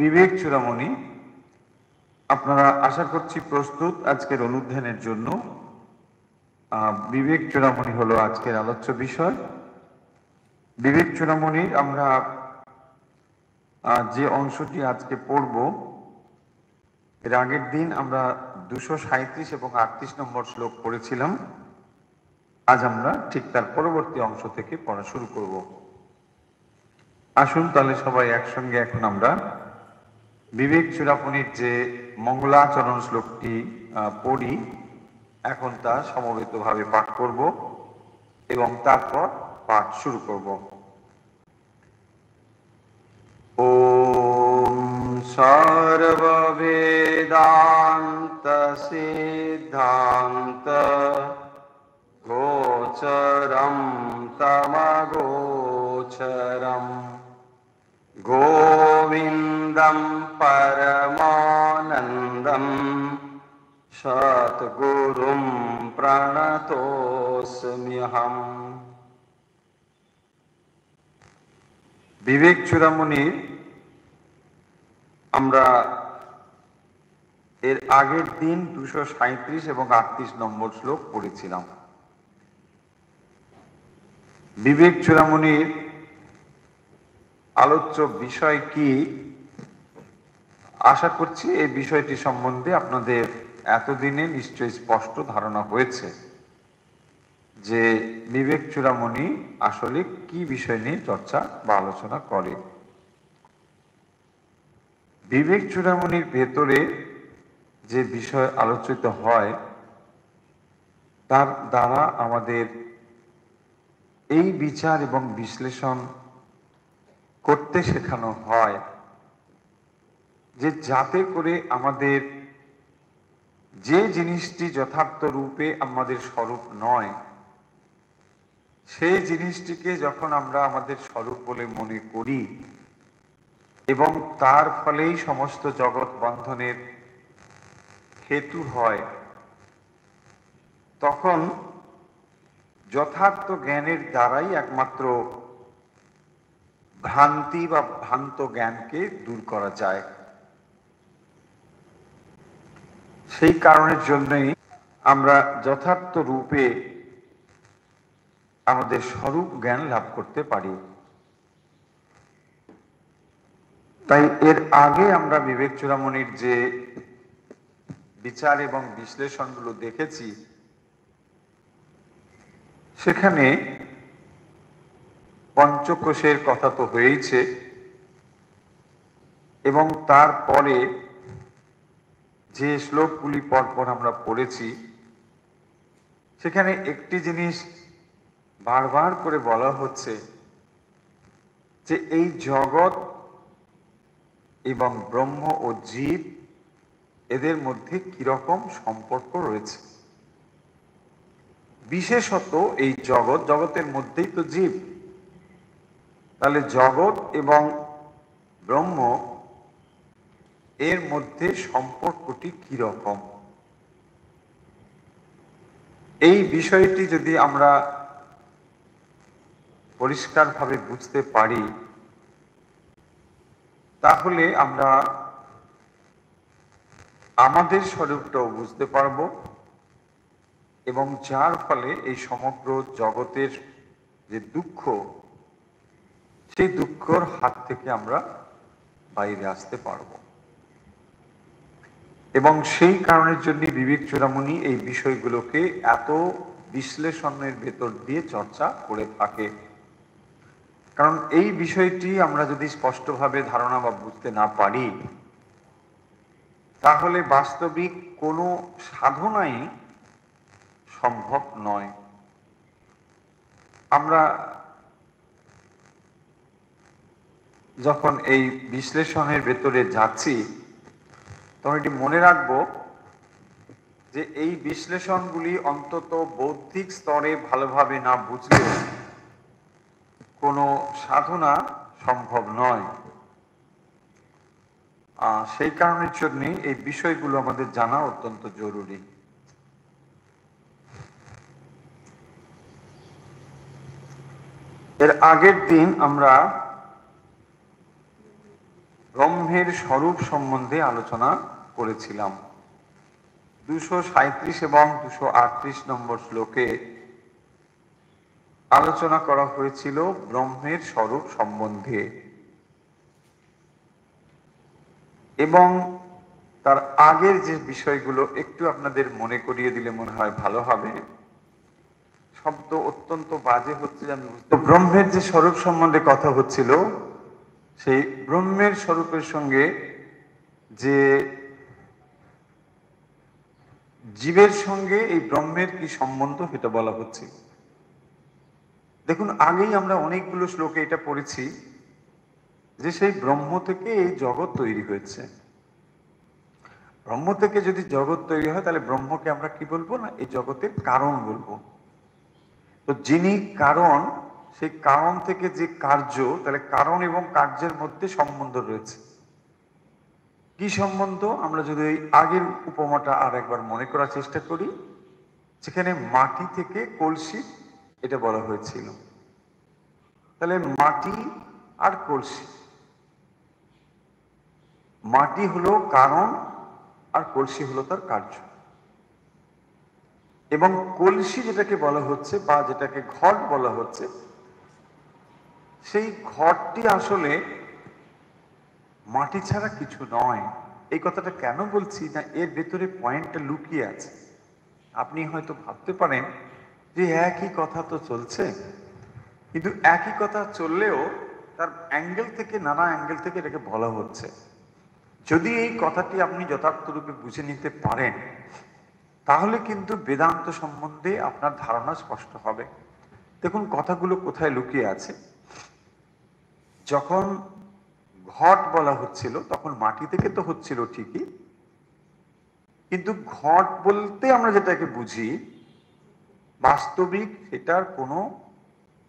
বিবেক চূড়ামণি, আপনারা আশা করছি প্রস্তুত আজকের অনুধ্যানের জন্য। বিবেক চূড়ামণি হলো আজকের আলোচ্য বিষয়। বিবেক চূড়ামণির আমরা যে অংশটি আজকে পড়ব, এর আগের দিন আমরা দুশো সাঁত্রিশ এবং আটত্রিশ নম্বর শ্লোক পড়েছিলাম। আজ আমরা ঠিক তার পরবর্তী অংশ থেকে পড়া শুরু করব। আসুন তাহলে সবাই একসঙ্গে এখন আমরা বিবেক চূড়াপনির যে মঙ্গলাচরণ শ্লোকটি পড়ি, এখন তা সমবেতভাবে পাঠ করব এবং তারপর পাঠ শুরু করব। ও সর্ববেদান্ত সিদ্ধান্ত গোচরম তমগোচরম। গোবিন্দম পরমানন্দম সদ্গুরুম প্রণতোস্ম্যহম বিবেক চূড়ামণির আমরা এর আগের দিন দুশো সাঁত্রিশ এবং আটত্রিশ নম্বর শ্লোক পড়েছিলাম। বিবেক চূড়ামণির আলোচ্য বিষয় কি? আশা করছি এই বিষয়টি সম্বন্ধে আপনাদের এতদিনে নিশ্চয়ই স্পষ্ট ধারণা হয়েছে যে বিবেক চূড়ামণি আসলে কি বিষয় নিয়ে চর্চা বা আলোচনা করে। বিবেক চূড়ামণির ভেতরে যে বিষয় আলোচিত হয়, তার দ্বারা আমাদের এই বিচার এবং বিশ্লেষণ করতে শেখানো হয়, যে যাতে করে আমাদের যে জিনিসটি যথার্থ রূপে আমাদের স্বরূপ নয়, সেই জিনিসটিকে যখন আমরা আমাদের স্বরূপ বলে মনে করি এবং তার ফলেই সমস্ত জগৎ বন্ধনের হেতু হয়, তখন যথার্থ জ্ঞানের দ্বারাই একমাত্র ভ্রান্তি বা ভ্রান্ত জ্ঞানকে দূর করা যায়। সেই কারণের জন্যই আমরা যথার্থ রূপে আমাদের স্বরূপ জ্ঞান লাভ করতে পারি। তাই এর আগে আমরা বিবেক চূড়ামণির যে বিচার এবং বিশ্লেষণগুলো দেখেছি, সেখানে পঞ্চকোষের কথা তো হয়েইছে। এবং তারপরে যে শ্লোকগুলি পরপর আমরা পড়েছি, সেখানে একটি জিনিস বারবার করে বলা হচ্ছে যে এই জগৎ এবং ব্রহ্ম ও জীব এদের মধ্যে কীরকম সম্পর্ক রয়েছে। বিশেষত এই জগৎ, জগতের মধ্যেই তো জীব। তাহলে জগৎ এবং ব্রহ্ম এর মধ্যে সম্পর্কটি কীরকম? এই বিষয়টি যদি আমরা পরিষ্কারভাবে বুঝতে পারি, তাহলে আমরা আমাদের স্বরূপটাও বুঝতে পারব এবং যার ফলে এই সমগ্র জগতের যে দুঃখ সেই দুঃখর হাত থেকে আমরা বাইরে আসতে পারব। এবং সেই কারণের জন্য বিবেক চূড়ামণি এই বিষয়গুলোকে এত বিশ্লেষণের ভেতর দিয়ে চর্চা করে থাকে। কারণ এই বিষয়টি আমরা যদি স্পষ্টভাবে ধারণা বা বুঝতে না পারি, তাহলে বাস্তবিক কোনো সাধনাই সম্ভব নয়। আমরা যখন এই বিশ্লেষণের ভেতরে যাচ্ছি, তখন এটি মনে রাখব যে এই বিশ্লেষণগুলি অন্তত বৌদ্ধিক স্তরে ভালোভাবে না বুঝলে কোনো সাধনা সম্ভব নয়। সেই কারণের জন্য এই বিষয়গুলো আমাদের জানা অত্যন্ত জরুরি। এর আগের দিন আমরা ব্রহ্মের স্বরূপ সম্বন্ধে আলোচনা করেছিলাম। দুশো সাঁত্রিশ এবং দুশো আটত্রিশ নম্বর শ্লোকে আলোচনা করা হয়েছিল ব্রহ্মের স্বরূপ সম্বন্ধে। এবং তার আগের যে বিষয়গুলো একটু আপনাদের মনে করিয়ে দিলে মনে হয় ভালো হবে। শব্দ অত্যন্ত বাজে হচ্ছে ব্রহ্মের যে স্বরূপ সম্বন্ধে কথা হচ্ছিল সেই ব্রহ্মের স্বরূপের সঙ্গে যে জীবের সঙ্গে এই ব্রহ্মের কি সম্বন্ধ সেটা বলা হচ্ছে। দেখুন, আগেই আমরা অনেকগুলো শ্লোকে এটা পড়েছি যে সেই ব্রহ্ম থেকে এই জগৎ তৈরি হয়েছে। ব্রহ্ম থেকে যদি জগৎ তৈরি হয়, তাহলে ব্রহ্মকে আমরা কি বলব না? এই জগতের কারণ বলব। তো যিনি কারণ সেই কারণ থেকে যে কার্য, তাহলে কারণ এবং কার্যের মধ্যে সম্বন্ধ রয়েছে। কি সম্বন্ধ? আমরা যদি এই আগের উপমাটা আর একবার মনে করার চেষ্টা করি, যেখানে মাটি থেকে কলসি, এটা বলা হয়েছিল। তাহলে মাটি আর কলসি। মাটি হলো কারণ আর কলসি হলো তার কার্য। এবং কলসি যেটাকে বলা হচ্ছে বা যেটাকে ঘট বলা হচ্ছে সেই ঘরটি আসলে মাটি ছাড়া কিছু নয়। এই কথাটা কেন বলছি না? এর ভেতরে পয়েন্টটা লুকিয়ে আছে। আপনি হয়তো ভাবতে পারেন যে একই কথা তো চলছে। কিন্তু একই কথা চললেও তার অ্যাঙ্গেল থেকে নানা অ্যাঙ্গেল থেকে এটাকে বলা হচ্ছে। যদি এই কথাটি আপনি যথার্থ রূপে বুঝে নিতে পারেন, তাহলে কিন্তু বেদান্ত সম্বন্ধে আপনার ধারণা স্পষ্ট হবে। দেখুন, কথাগুলো কোথায় লুকিয়ে আছে? যখন ঘট বলা হচ্ছিল, তখন মাটি থেকে তো হচ্ছিল ঠিকই। কিন্তু ঘট বলতে আমরা যেটাকে বুঝি, বাস্তবিক সেটার কোনো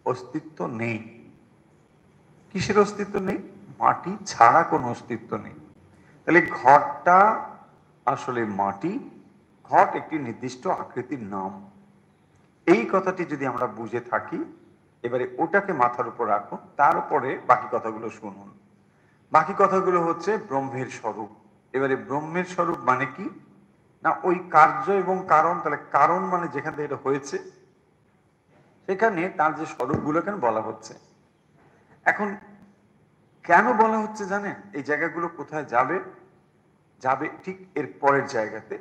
অস্তিত্ব নেই। কিসের অস্তিত্ব নেই? মাটি ছাড়া কোনো অস্তিত্ব নেই। তাহলে ঘরটা আসলে মাটি, ঘট একটি নির্দিষ্ট আকৃতির নাম। এই কথাটি যদি আমরা বুঝে থাকি এবারে ওটাকে মাথার উপর রাখুন, তার উপরে বাকি কথাগুলো শুনুন। বাকি কথাগুলো হচ্ছে ব্রহ্মের স্বরূপ। এবারে ব্রহ্মের স্বরূপ মানে কি? না, ওই কার্য এবং কারণ, তাহলে কারণ মানে যেখান থেকে এটা হয়েছে, সেখানে তার যে স্বরূপগুলো কেন বলা হচ্ছে? এখন কেন বলা হচ্ছে জানেন? এই জায়গাগুলো কোথায় যাবে? যাবে ঠিক এর পরের জায়গাতে।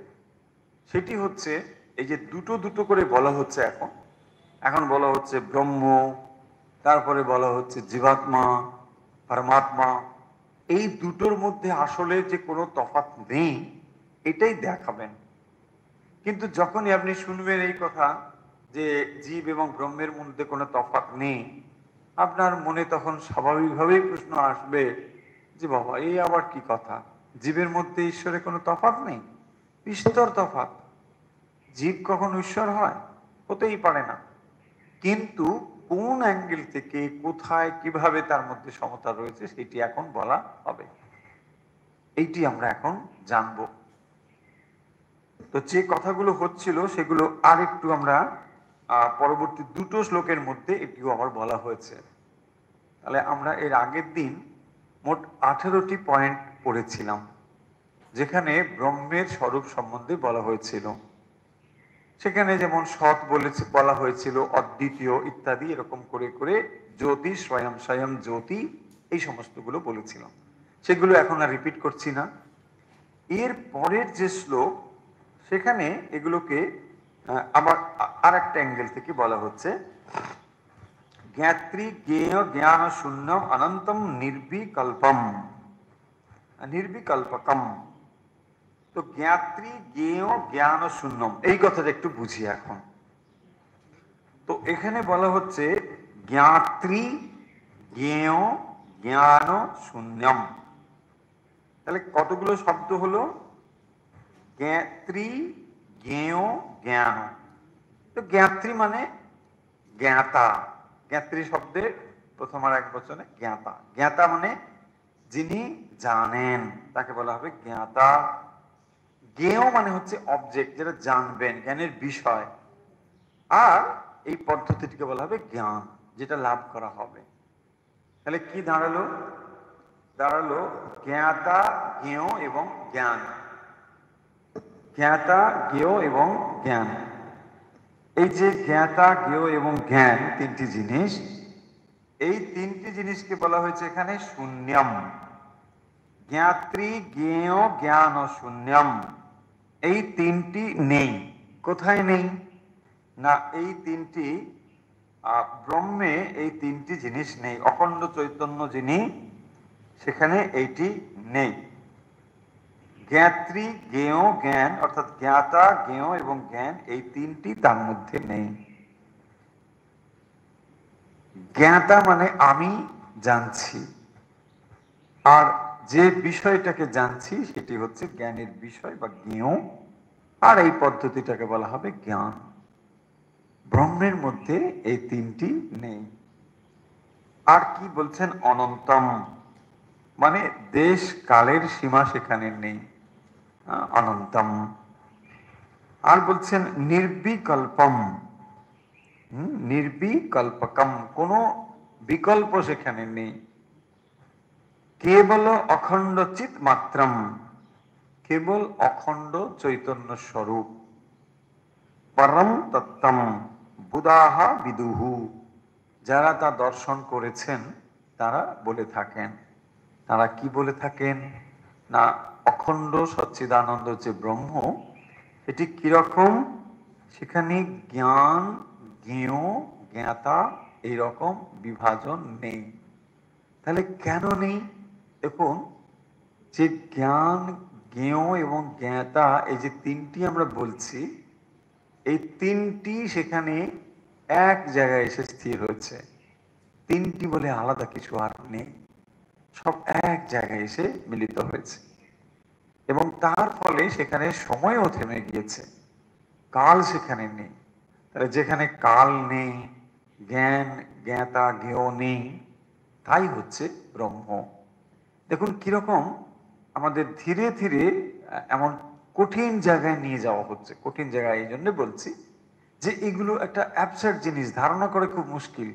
সেটি হচ্ছে এই যে দুটো দুটো করে বলা হচ্ছে এখন এখন বলা হচ্ছে ব্রহ্ম, তারপরে বলা হচ্ছে জীবাত্মা, পরমাত্মা। এই দুটোর মধ্যে আসলে যে কোনো তফাৎ নেই, এটাই দেখাবেন। কিন্তু যখনই আপনি শুনবেন এই কথা যে জীব এবং ব্রহ্মের মধ্যে কোনো তফাৎ নেই, আপনার মনে তখন স্বাভাবিকভাবেই প্রশ্ন আসবে যে বাবা, এই আবার কি কথা? জীবের মধ্যে ঈশ্বরের কোনো তফাৎ নেই? বিস্তর তফাৎ। জীব কখন ঈশ্বর হয়? হতেই পারে না। কিন্তু কোন অ্যাঙ্গেল থেকে কোথায় কীভাবে তার মধ্যে সমতা রয়েছে সেটি এখন বলা হবে। এইটি আমরা এখন জানব। তো যে কথাগুলো হচ্ছিল সেগুলো আর একটু আমরা পরবর্তী দুটো শ্লোকের মধ্যে এটিও আবার বলা হয়েছে। তাহলে আমরা এর আগের দিন মোট আঠেরোটি পয়েন্ট পড়েছিলাম, যেখানে ব্রহ্মের স্বরূপ সম্বন্ধে বলা হয়েছিল। সেখানে যেমন সৎ বলেছে, বলা হয়েছিল, অদ্বিতীয় ইত্যাদি, এরকম করে করে জ্যোতি, স্বয়ং স্বয়ং জ্যোতি, এই সমস্তগুলো বলেছিলাম সেগুলো এখন আর রিপিট করছি না। এর পরের যে শ্লোক, সেখানে এগুলোকে আবার আর একটা অ্যাঙ্গেল থেকে বলা হচ্ছে, জ্ঞাত্রী জ্ঞেয় জ্ঞান শূন্য অনন্তম নির্বিকল্পম। নির্বিকল্পকম। তো জ্ঞাত্রী জ্ঞেয় জ্ঞান শূন্যম। এই কথাটা একটু বুঝি এখন। তো এখানে বলা হচ্ছে জ্ঞাত্রী জ্ঞেয় জ্ঞান শূন্যম। তাহলে কতগুলো শব্দ হলো? জ্ঞাত্রী জ্ঞেয় জ্ঞান। তো জ্ঞাত্রী মানে জ্ঞাতা। জ্ঞাত্রী শব্দের প্রথম আর এক বচনে জ্ঞাতা। জ্ঞাতা মানে যিনি জানেন, তাকে বলা হবে জ্ঞাতা। জ্ঞেয় মানে হচ্ছে অবজেক্ট যেটা জানবেন, জ্ঞানের বিষয়। আর এই পদ্ধতিটিকে বলা হবে জ্ঞান, যেটা লাভ করা হবে। তাহলে কি দাঁড়াল? দাঁড়াল জ্ঞাতা জ্ঞেয় এবং জ্ঞান। জ্ঞাতা জ্ঞেয় এবং জ্ঞান। এই যে জ্ঞাতা জ্ঞেয় এবং জ্ঞান, তিনটি জিনিস, এই তিনটি জিনিসকে বলা হয়েছে এখানে শূন্যম। জ্ঞাত্রী জ্ঞেয় জ্ঞান ও শূন্যম। এই তিনটি নেই। কোথায় নেই? না, এই তিনটি ব্রহ্মে এই তিনটি জিনিস নেই। অখণ্ড চৈতন্য যিনি, সেখানে এইটি নেই। জ্ঞাত্রী, জ্ঞেয়, জ্ঞান, অর্থাৎ জ্ঞাতা, জ্ঞেয় এবং জ্ঞান, এই তিনটি তার মধ্যে নেই। জ্ঞাতা মানে আমি জানছি। আর যে বিষয়টাকে জানছি সেটি হচ্ছে জ্ঞানের বিষয় বা জ্ঞেয়, আর এই পদ্ধতিটাকে বলা হবে জ্ঞান। ব্রহ্মের মধ্যে এই তিনটি নেই। আর কি বলছেন অনন্তম? মানে দেশ কালের সীমা সেখানে নেই। অনন্তম। আর বলছেন নির্বিকল্পম। নির্বিকল্পকম। কোনো বিকল্প সেখানে নেই। কেবল অখণ্ড চিত মাত্রম, কেবল অখণ্ড চৈতন্য স্বরূপ। পরম তত্তম বুদাহা বিদুহু, যারা তা দর্শন করেছেন, তারা বলে থাকেন। তারা কি বলে থাকেন? না, অখণ্ড সচ্চিদানন্দ যে ব্রহ্ম এটি কীরকম? সেখানে জ্ঞান, জ্ঞেয়, জ্ঞাতা এইরকম বিভাজন নেই। তাহলে কেন নেই? দেখুন, যে জ্ঞান, জ্ঞেয় এবং জ্ঞাতা, এই যে তিনটি আমরা বলছি, এই তিনটি সেখানে এক জায়গায় এসে স্থির হয়েছে। তিনটি বলে আলাদা কিছু আর নেই। সব এক জায়গায় এসে মিলিত হয়েছে। এবং তার ফলে সেখানে সময়ও থেমে গিয়েছে। কাল সেখানে নেই। তাহলে যেখানে কাল নেই, জ্ঞান, জ্ঞাতা, জ্ঞেয় নেই, তাই হচ্ছে ব্রহ্ম। দেখুন, কীরকম আমাদের ধীরে ধীরে এমন কঠিন জায়গায় নিয়ে যাওয়া হচ্ছে। কঠিন জায়গায় এই জন্য বলছি যে, এগুলো একটা অ্যাবসার্ট জিনিস, ধারণা করে খুব মুশকিল।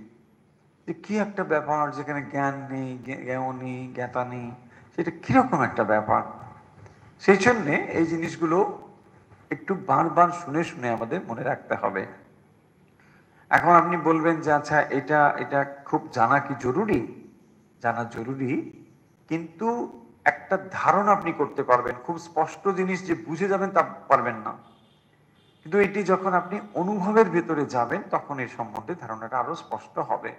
যে, কি একটা ব্যাপার যেখানে জ্ঞান নেই জ্ঞান নেই, জ্ঞাতা নেই, সেটা কীরকম একটা ব্যাপার? সেই জন্যে এই জিনিসগুলো একটু বারবার শুনে শুনে আমাদের মনে রাখতে হবে। এখন আপনি বলবেন যে আচ্ছা এটা এটা খুব জানা কি জরুরি? জানা জরুরি কিন্তু একটা ধারণা আপনি করতে পারবেন, খুব স্পষ্ট জিনিস যে বুঝে যাবেন তা পারবেন না। কিন্তু এটি যখন আপনি অনুভবের ভেতরে যাবেন, তখন এই সম্বন্ধে ধারণাটা আরও স্পষ্ট হবে।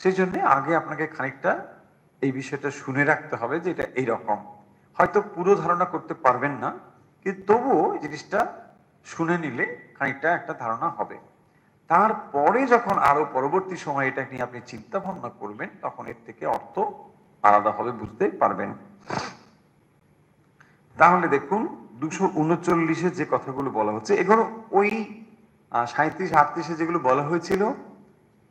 সেই জন্য আগে আপনাকে খানিকটা এই বিষয়টা শুনে রাখতে হবে যে এটা এইরকম। হয়তো পুরো ধারণা করতে পারবেন না, কিন্তু তবুও জিনিসটা শুনে নিলে খানিকটা একটা ধারণা হবে। তারপরে যখন আরও পরবর্তী সময় এটা নিয়ে আপনি চিন্তা ভাবনা করবেন, তখন এর থেকে অর্থ আলাদা হবে বুঝতে পারবেন। তাহলে দেখুন দুশো উনচল্লিশে যে কথাগুলো বলা হচ্ছে এগুলো ওই সাঁত্রিশ আটত্রিশে যেগুলো বলা হয়েছিল,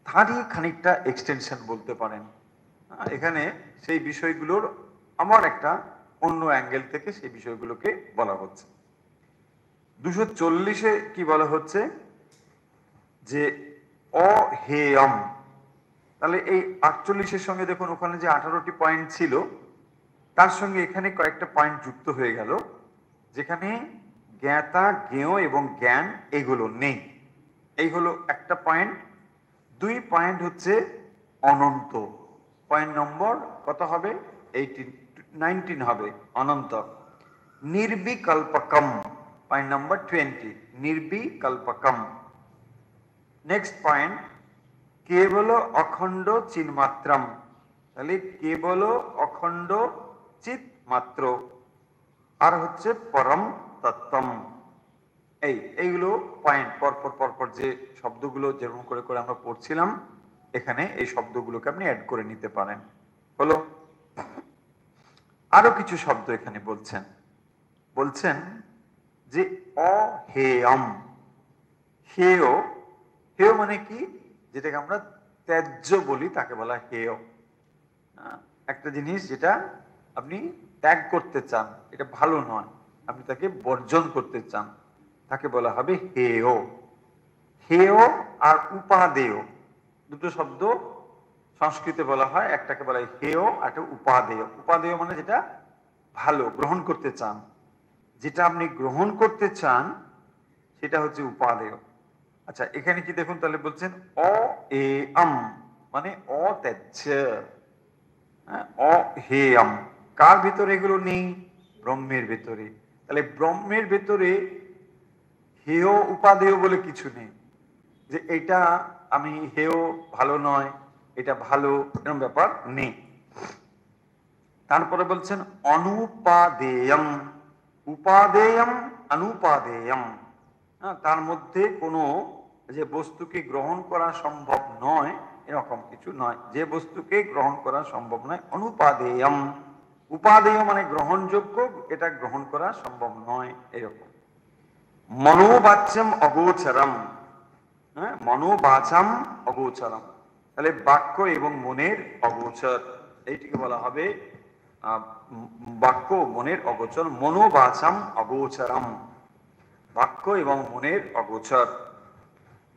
তারই খানিকটা এক্সটেনশন বলতে পারেন। এখানে সেই বিষয়গুলোর আমার একটা অন্য অ্যাঙ্গেল থেকে সেই বিষয়গুলোকে বলা হচ্ছে। দুশো চল্লিশে কি বলা হচ্ছে? যে অহেয়ম তাহলে এই আটচল্লিশের সঙ্গে দেখুন, ওখানে যে আঠারোটি পয়েন্ট ছিল, তার সঙ্গে এখানে কয়েকটা পয়েন্ট যুক্ত হয়ে গেল, যেখানে জ্ঞাতা, জ্ঞেয় এবং জ্ঞান এগুলো নেই। এই হলো একটা পয়েন্ট দুই পয়েন্ট হচ্ছে অনন্ত। পয়েন্ট নম্বর কত হবে? এইটিন নাইনটিন হবে, অনন্ত। নির্বিকল্পকম। পয়েন্ট নম্বর টোয়েন্টি নির্বিকল্পকম। নেক্সট পয়েন্ট কেবল অখণ্ড চিন্মাত্রম। তাহলে কেবল অখণ্ড চিত মাত্র আর হচ্ছে পরম তত্ত্বম। এই, এইগুলো পয়েন্ট পরপর পরপর যে শব্দগুলো যেরকম করে করে আমরা পড়ছিলাম, এখানে এই শব্দগুলোকে আপনি অ্যাড করে নিতে পারেন। হলো, আরও কিছু শব্দ এখানে বলছেন। বলছেন যে অ অহেয়ম। হেয় হেয় মানে কি? যেটাকে আমরা ত্যায্য বলি, তাকে বলা হেয়। একটা জিনিস যেটা আপনি ত্যাগ করতে চান, এটা ভালো নয়। আপনি তাকে বর্জন করতে চান, তাকে বলা হবে হেয়। হেয় আর উপাদেয়, দুটো শব্দ সংস্কৃতে বলা হয়, একটাকে বলা হয় হেয় আর একটা উপাদেয়। উপাদেয় মানে যেটা ভালো, গ্রহণ করতে চান। যেটা আপনি গ্রহণ করতে চান, সেটা হচ্ছে উপাদেয়। আচ্ছা এখানে কি দেখুন তাহলে বলছেন অ এ আম মানে অত্যাজ্য হ্যাঁ, অ হে আম। কার ভিতরে এগুলো নেই? ব্রহ্মের ভেতরে। তাহলে ব্রহ্মের ভেতরে হেয় উপাদেয় বলে কিছু নেই। যে এটা আমি হেয় ভালো নয় এটা ভালো এরকম ব্যাপার নেই। তারপরে বলছেন অনুপাদেয়ম। উপাদেয়ম অনুপাদেয়ম। তার মধ্যে কোনো যে বস্তুকে গ্রহণ করা সম্ভব নয়, এরকম কিছু নয়। যে বস্তুকে গ্রহণ করা সম্ভব নয়, অনুপাদেয়ম। উপাদেয় মানে গ্রহণযোগ্য, এটা গ্রহণ করা সম্ভব নয়, এরকম। মনোবাচ্যম অগোচরম। হ্যাঁ মনোবাচাম অগোচরম। তাহলে বাক্য এবং মনের অগোচর, এইটিকে বলা হবে বাক্য মনের অগোচর। মনোবাচাম অগোচরম। বাক্য এবং মনের অগোচর।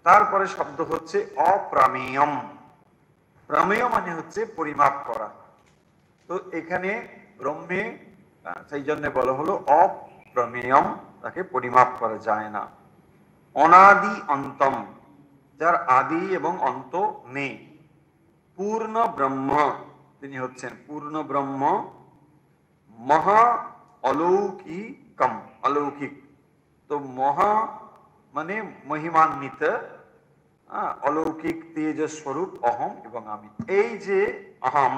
তারপরে শব্দ হচ্ছে অপ্রামেয়ম। প্রমেয় মানে হচ্ছে পরিমাপ করা। তো এখানে ব্রহ্মে সেই জন্য বলা হলো অপ্রমেয়ম, তাকে পরিমাপ করা যায় না। অনাদি অন্তম, যার আদি এবং অন্ত নেই। পূর্ণ ব্রহ্ম, তিনি হচ্ছেন পূর্ণ ব্রহ্ম। মহা অলৌকিকম, অলৌকিক। তো মহা মানে মহিমান্বিত অলৌকিক তেজ স্বরূপ অহম এবং আমি। এই যে অহম,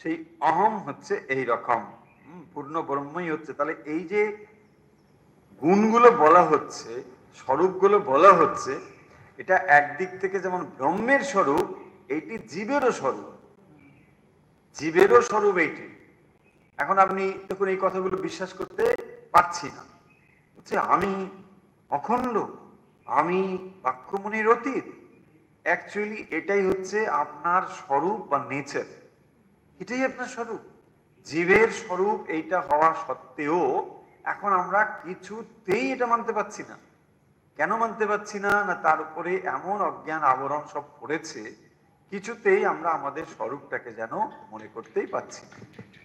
সেই অহম হচ্ছে এই রকম। পূর্ণ ব্রহ্মই হচ্ছে। তাহলে এই যে গুণগুলো বলা হচ্ছে, স্বরূপগুলো বলা হচ্ছে, এটা একদিক থেকে যেমন ব্রহ্মের স্বরূপ, এইটি জীবেরও স্বরূপ। জীবেরও স্বরূপ এইটি। এখন আপনি দেখুন এই কথাগুলো বিশ্বাস করতে পারছি না হচ্ছে আমি অখণ্ড, আমি বাক্যমনির অতীত অ্যাকচুয়ালি এটাই হচ্ছে আপনার স্বরূপ বা নেচার এটাই আপনার স্বরূপ। জীবের স্বরূপ এইটা হওয়া সত্ত্বেও এখন আমরা কিছুতেই এটা মানতে পারছি না। কেন মানতে পারছি না? না, তার উপরে এমন অজ্ঞান আবরণ সব পড়েছে, কিছুতেই আমরা আমাদের স্বরূপটাকে যেন মনে করতেই পারছি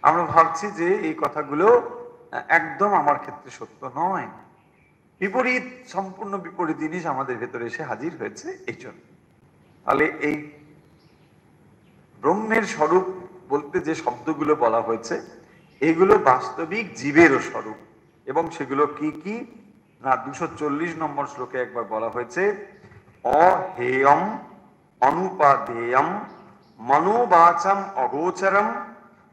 আমরা ভাবছি যে এই কথাগুলো একদম আমার ক্ষেত্রে সত্য নয়। বিপরীত সম্পূর্ণ বিপরীত জিনিস আমাদের ভেতরে এসে হাজির হয়েছে এই জন্য। তাহলে এই ব্রহ্মের স্বরূপ বলতে যে শব্দগুলো বলা হয়েছে, এগুলো বাস্তবিক জীবেরও স্বরূপ। এবং সেগুলো কি কি? না, দুশো চল্লিশ নম্বর শ্লোকে একবার বলা হয়েছে অহেয়ম অনুপাদেয়ম মনোবাচম অগোচরম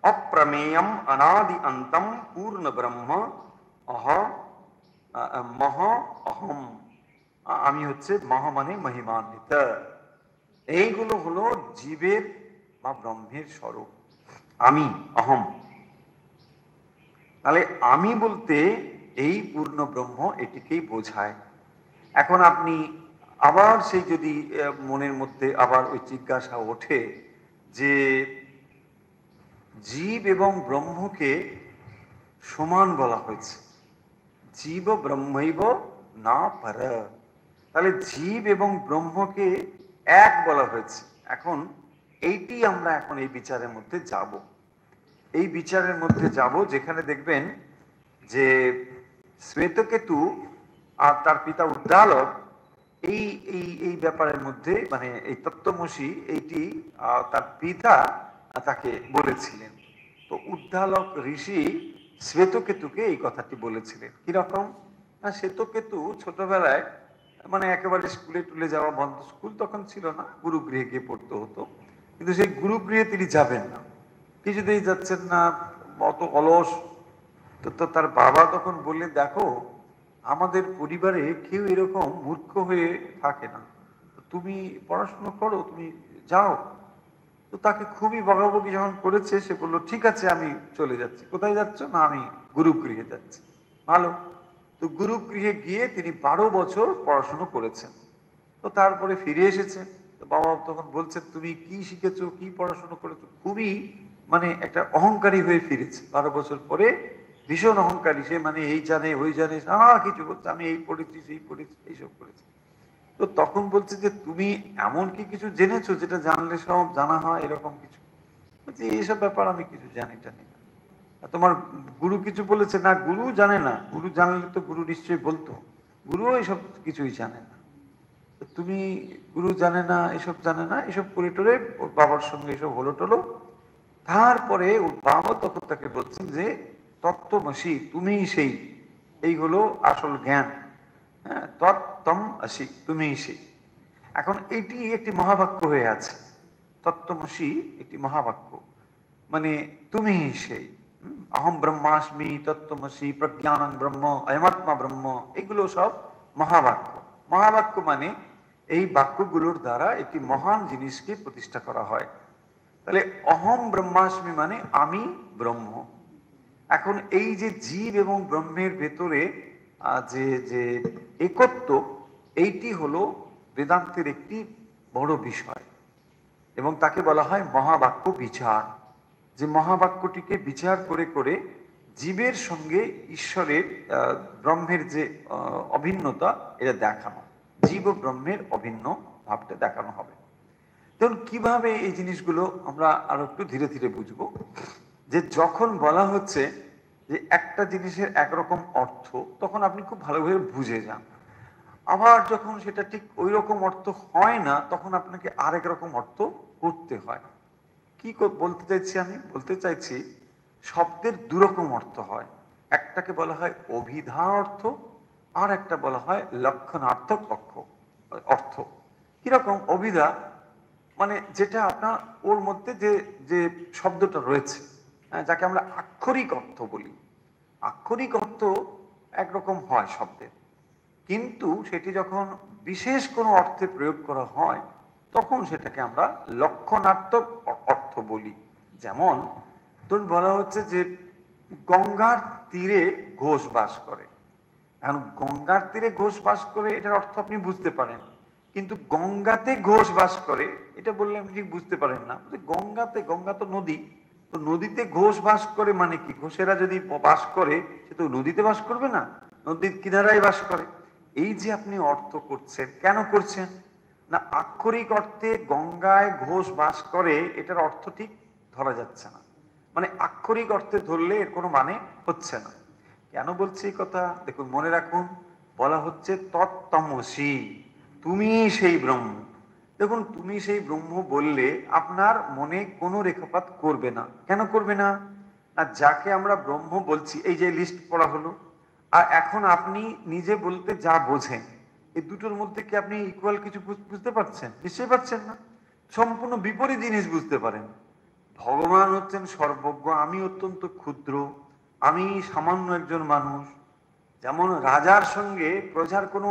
অপ্রমেয়ম অনাদি অন্তম পূর্ণ ব্রহ্ম অহ মহ অহম। আমি হচ্ছে মহা মানে মহিমান্বিত। এইগুলো হলো জীবের বা ব্রহ্মের স্বরূপ। আমি, অহম। তাহলে আমি বলতে এই পূর্ণ ব্রহ্ম এটিকেই বোঝায়। এখন আপনি আবার সেই যদি মনের মধ্যে আবার ওই জিজ্ঞাসা ওঠে যে জীব এবং ব্রহ্মকে সমান বলা হয়েছে। জীব ব্রহ্মৈব না পার তাহলে জীব এবং ব্রহ্মকে এক বলা হয়েছে। এখন এইটি আমরা এখন এই বিচারের মধ্যে যাব। এই বিচারের মধ্যে যাব যেখানে দেখবেন যে শ্বেতকেতু আর তার পিতা উদ্দালক এই এই এই ব্যাপারের মধ্যে মানে এই তত্ত্বমসী এইটি তার পিতা তাকে বলেছিলেন। তো উদ্দালক ঋষি শ্বেতকেতুকে এই কথাটি বলেছিলেন। কীরকম না, শ্বেতকেতু ছোটবেলায় মানে একেবারে স্কুলে টুলে যাওয়া বন্ধ স্কুল তখন ছিল না, গুরুগৃহে গিয়ে পড়তে হতো। কিন্তু সেই গুরুগৃহে তিনি যাবেন না। কিছুতেই যাচ্ছেন না, অত অলস। তো তার বাবা তখন বললে দেখো, আমাদের পরিবারে কেউ এরকম মূর্খ হয়ে থাকে না। তুমি পড়াশুনো করো, তুমি যাও। তো তাকে খুবই বকাবকি যখন করেছে, সে বলল, ঠিক আছে, আমি চলে যাচ্ছি। কোথায় যাচ্ছ? না, আমি গুরুগৃহে যাচ্ছি। ভালো। তো গুরুগৃহে গিয়ে তিনি বারো বছর পড়াশুনো করেছেন। তো তারপরে ফিরে এসেছেন তো বাবা তখন বলছেন তুমি কি শিখেছো? কি পড়াশুনো করেছ? খুবই মানে একটা অহংকারী হয়ে ফিরেছে। বারো বছর পরে ভীষণ অহংকারী। সে মানে এই জানে, ওই জানে নানা কিছু বলছে আমি এই পড়েছি, সেই পড়েছি, এইসব করেছি। তো তখন বলছে যে, তুমি এমন কি কিছু জেনেছো যেটা জানলে সব জানা হয়? এরকম কিছু। বলছি এইসব ব্যাপার আমি কিছু জানি টানি না। তোমার গুরু কিছু বলেছে? না, গুরু জানে না। গুরু জানলে তো গুরু নিশ্চয়ই বলতো। গুরুও এসব কিছুই জানে না। তুমি গুরু জানে না, এসব জানে না, এসব করে টোরে ওর বাবার সঙ্গে এসব হলো টলো। তারপরে ওর বাবা তখন তাকে বলছেন যে, তত্ত্বমসি তুমি সেই। এই হলো আসল জ্ঞান। হ্যাঁ তত্তম আসি তুমি সেই। এখন এটি একটি মহাবাক্য হয়ে আছে। তত্ত্বমসি একটি মহাবাক্য। মানে তুমি সেই। অহম ব্রহ্মাস্মি তত্ত্বমসি প্রজ্ঞানং ব্রহ্ম, অয়মাত্মা ব্রহ্ম, এগুলো সব মহাবাক্য। মহাবাক্য মানে এই বাক্যগুলোর দ্বারা একটি মহান জিনিসকে প্রতিষ্ঠা করা হয়। তাহলে অহম ব্রহ্মাস্মি মানে আমি ব্রহ্ম। এখন এই যে জীব এবং ব্রহ্মের ভেতরে যে যে একত্ব, এইটি হলো বেদান্তের একটি বড় বিষয়। এবং তাকে বলা হয় মহাবাক্য বিচার। যে মহাবাক্যটিকে বিচার করে করে জীবের সঙ্গে ঈশ্বরের ব্রহ্মের যে অভিন্নতা, এটা দেখানো। জীব ব্রহ্মের অভিন্ন ভাবটা দেখানো হবে। দেখুন, কীভাবে এই জিনিসগুলো আমরা আরও একটু ধীরে ধীরে বুঝব? যে যখন বলা হচ্ছে যে একটা জিনিসের একরকম অর্থ, তখন আপনি খুব ভালোভাবে বুঝে যান। আবার যখন সেটা ঠিক ওই রকম অর্থ হয় না, তখন আপনাকে আরেক রকম অর্থ করতে হয়। কি বলতে চাইছি আমি? বলতে চাইছি, শব্দের দুরকম অর্থ হয়। একটাকে বলা হয় অভিধা অর্থ, আর একটা বলা হয় লক্ষণার্থক পক্ষ অর্থ। কীরকম? অভিধা মানে যেটা আপনার ওর মধ্যে যে যে শব্দটা রয়েছে। যাকে আমরা আক্ষরিক অর্থ বলি। আক্ষরিক অর্থ একরকম হয় শব্দের। কিন্তু সেটি যখন বিশেষ কোনো অর্থে প্রয়োগ করা হয়, তখন সেটাকে আমরা লক্ষণাত্মক অর্থ বলি। যেমন, ধরুন বলা হচ্ছে যে গঙ্গার তীরে ঘোষ বাস করে। এখন গঙ্গার তীরে ঘোষ বাস করে এটার অর্থ আপনি বুঝতে পারেন। কিন্তু গঙ্গাতে ঘোষ বাস করে, এটা বললে আপনি ঠিক বুঝতে পারেন না। গঙ্গাতে, গঙ্গা তো নদী। তো নদীতে ঘোষ বাস করে মানে কি? ঘোষেরা যদি বাস করে, সে তো নদীতে বাস করবে না? নদীর কিনারায় বাস করে। এই যে আপনি অর্থ করছেন, কেন করছেন? না, আক্ষরিক অর্থে গঙ্গায় ঘোষ বাস করে, এটার অর্থ ঠিক ধরা যাচ্ছে না। মানে আক্ষরিক অর্থে ধরলে এর কোনো মানে হচ্ছে না। কেন বলছি এই কথা? দেখুন, মনে রাখুন, বলা হচ্ছে তত্তমসি তুমি সেই ব্রহ্ম। দেখুন, তুমি সেই ব্রহ্ম বললে, আপনার মনে কোনো রেখাপাত করবে না। কেন করবে না? আর যাকে আমরা ব্রহ্ম বলছি, এই যে লিস্ট পড়া হলো, আর এখন আপনি নিজে বলতে যা বোঝেন, এই দুটোর মধ্যে কি আপনি ইকুয়াল কিছু বুঝতে পারছেন? নিশ্চয়ই পারছেন না। সম্পূর্ণ বিপরীত জিনিস বুঝতে পারেন। ভগবান হচ্ছেন সর্বজ্ঞ, আমি অত্যন্ত ক্ষুদ্র, আমি সামান্য একজন মানুষ। যেমন রাজার সঙ্গে প্রজার কোনো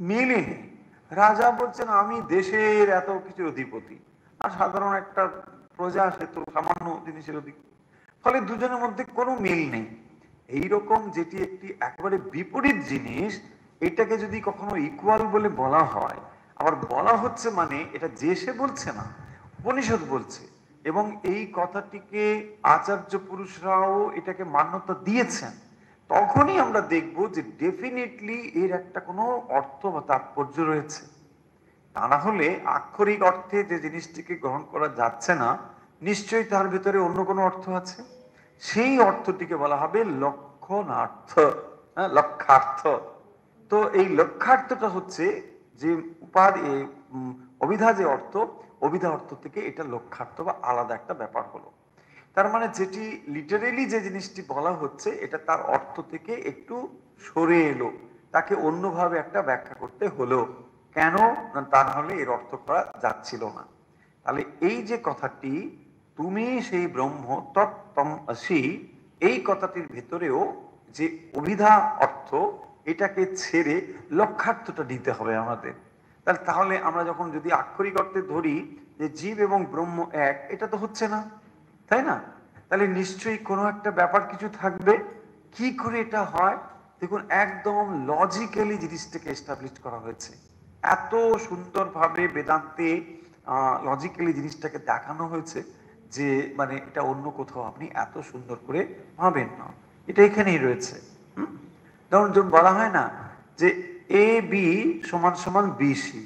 মিলই নেই। রাজা বলছেন, আমি দেশের এত কিছু অধিপতি। আর সাধারণ একটা প্রজা, সে তো সামান্য জিনিসের অধিপতি ফলে দুজনের মধ্যে কোনো মিল নেই। এইরকম যেটি একটি একেবারে বিপরীত জিনিস, এটাকে যদি কখনো ইকুয়াল বলে বলা হয়, আবার বলা হচ্ছে মানে এটা যে সে বলছে না, উপনিষদ বলছে। এবং এই কথাটিকে আচার্য পুরুষরাও এটাকে মান্যতা দিয়েছেন। তখনই আমরা দেখব যে ডেফিনেটলি এর একটা কোনো অর্থ বা তাৎপর্য রয়েছে। তা না হলে আক্ষরিক অর্থে যে জিনিসটিকে গ্রহণ করা যাচ্ছে না, নিশ্চয়ই তার ভিতরে অন্য কোনো অর্থ আছে। সেই অর্থটিকে বলা হবে লক্ষণার্থ হ্যাঁ লক্ষার্থ। তো এই লক্ষার্থটা হচ্ছে যে উপাধি অভিধা যে অর্থ অভিধা অর্থ থেকে এটা লক্ষার্থ বা আলাদা একটা ব্যাপার হলো। তার মানে যেটি লিটারেলি যে জিনিসটি বলা হচ্ছে, এটা তার অর্থ থেকে একটু সরে এলো। তাকে অন্যভাবে একটা ব্যাখ্যা করতে হলো। কেন? তা নাহলে এর অর্থ করা যাচ্ছিল না। তাহলে এই যে কথাটি, তুমি সেই ব্রহ্ম তত্তম আসি এই কথাটির ভেতরেও যে অভিধা অর্থ, এটাকে ছেড়ে লক্ষার্থটা দিতে হবে আমাদের। তাহলে আমরা যখন যদি আক্ষরিক অর্থে ধরি যে জীব এবং ব্রহ্ম এক, এটা তো হচ্ছে না। তাই না? তাহলে নিশ্চয়ই কোনো একটা ব্যাপার কিছু থাকবে। কি করে এটা হয়? দেখুন, একদম লজিক্যালি জিনিসটাকে এস্টাবলিশ করা হয়েছে। এত সুন্দরভাবে বেদান্তে লজিক্যালি জিনিসটাকে দেখানো হয়েছে যে মানে এটা অন্য কোথাও আপনি এত সুন্দর করে ভাবেন না। এটা এখানেই রয়েছে। যেমন যখন বলা হয় না যে, এ, বি সমান সমান BC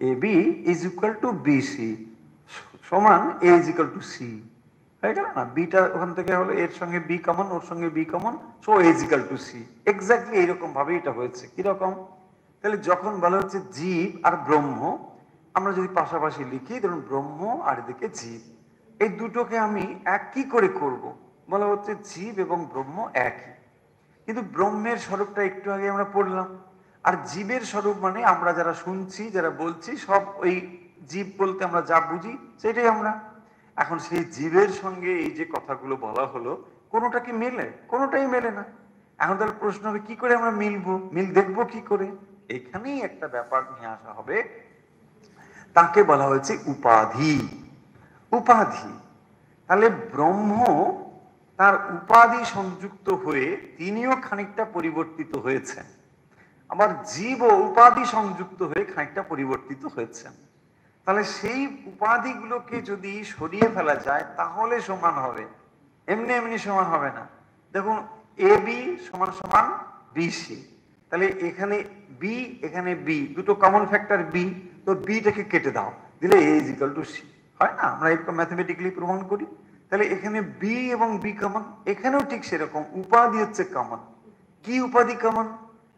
A, B is equal to BC সমান A is equal to C. হয়ে গেল না? বিটা ওখান থেকে হলো এর সঙ্গে বি কমন ওর সঙ্গে B common so A is equal to C exactly এইরকম ভাবে এটা হয়েছে। কীরকম? তাহলে যখন বলা হচ্ছে জীব আর ব্রহ্ম, আমরা যদি পাশাপাশি লিখি, ধরুন ব্রহ্ম আর এদিকে জীব, এই দুটোকে আমি এক কি করে করব। বলা হচ্ছে জীব এবং ব্রহ্ম একই। কিন্তু ব্রহ্মের স্বরূপটা একটু আগে আমরা পড়লাম। আর জীবের স্বরূপ মানে আমরা যারা শুনছি, যারা বলছি, সব ওই জীব বলতে আমরা যা বুঝি, সেটাই আমরা। এখন সেই জীবের সঙ্গে এই যে কথাগুলো বলা হলো, কোনোটা কি মেলে? কোনোটাই মেলে না। এখন তাহলে প্রশ্ন হবে, কি করে আমরা মিলবো? মিল দেখব কি করে? এখানেই একটা ব্যাপার নিয়ে আসা হবে। তাকে বলা হয়েছে উপাধি। উপাধি। তাহলে ব্রহ্ম তার উপাধি সংযুক্ত হয়ে তিনিও খানিকটা পরিবর্তিত হয়েছেন। আবার জীব উপাধি সংযুক্ত হয়ে খানিকটা পরিবর্তিত হয়েছেন। তাহলে সেই উপাধিগুলোকে যদি সরিয়ে ফেলা যায়, তাহলে সমান হবে। এমনি এমনি সমান হবে না। দেখুন এ বি সমান সমান বিসি তাহলে এখানে বি এখানে বি দুটো কমন ফ্যাক্টর বি তো বিটাকে কেটে দাও। দিলে A is equal to C হয় না? আমরা এরকম ম্যাথমেটিক্যালি প্রমাণ করি। তাহলে এখানে বি এবং বি কমন এখানেও ঠিক সেরকম। উপাধি হচ্ছে কমন কি উপাধি কমন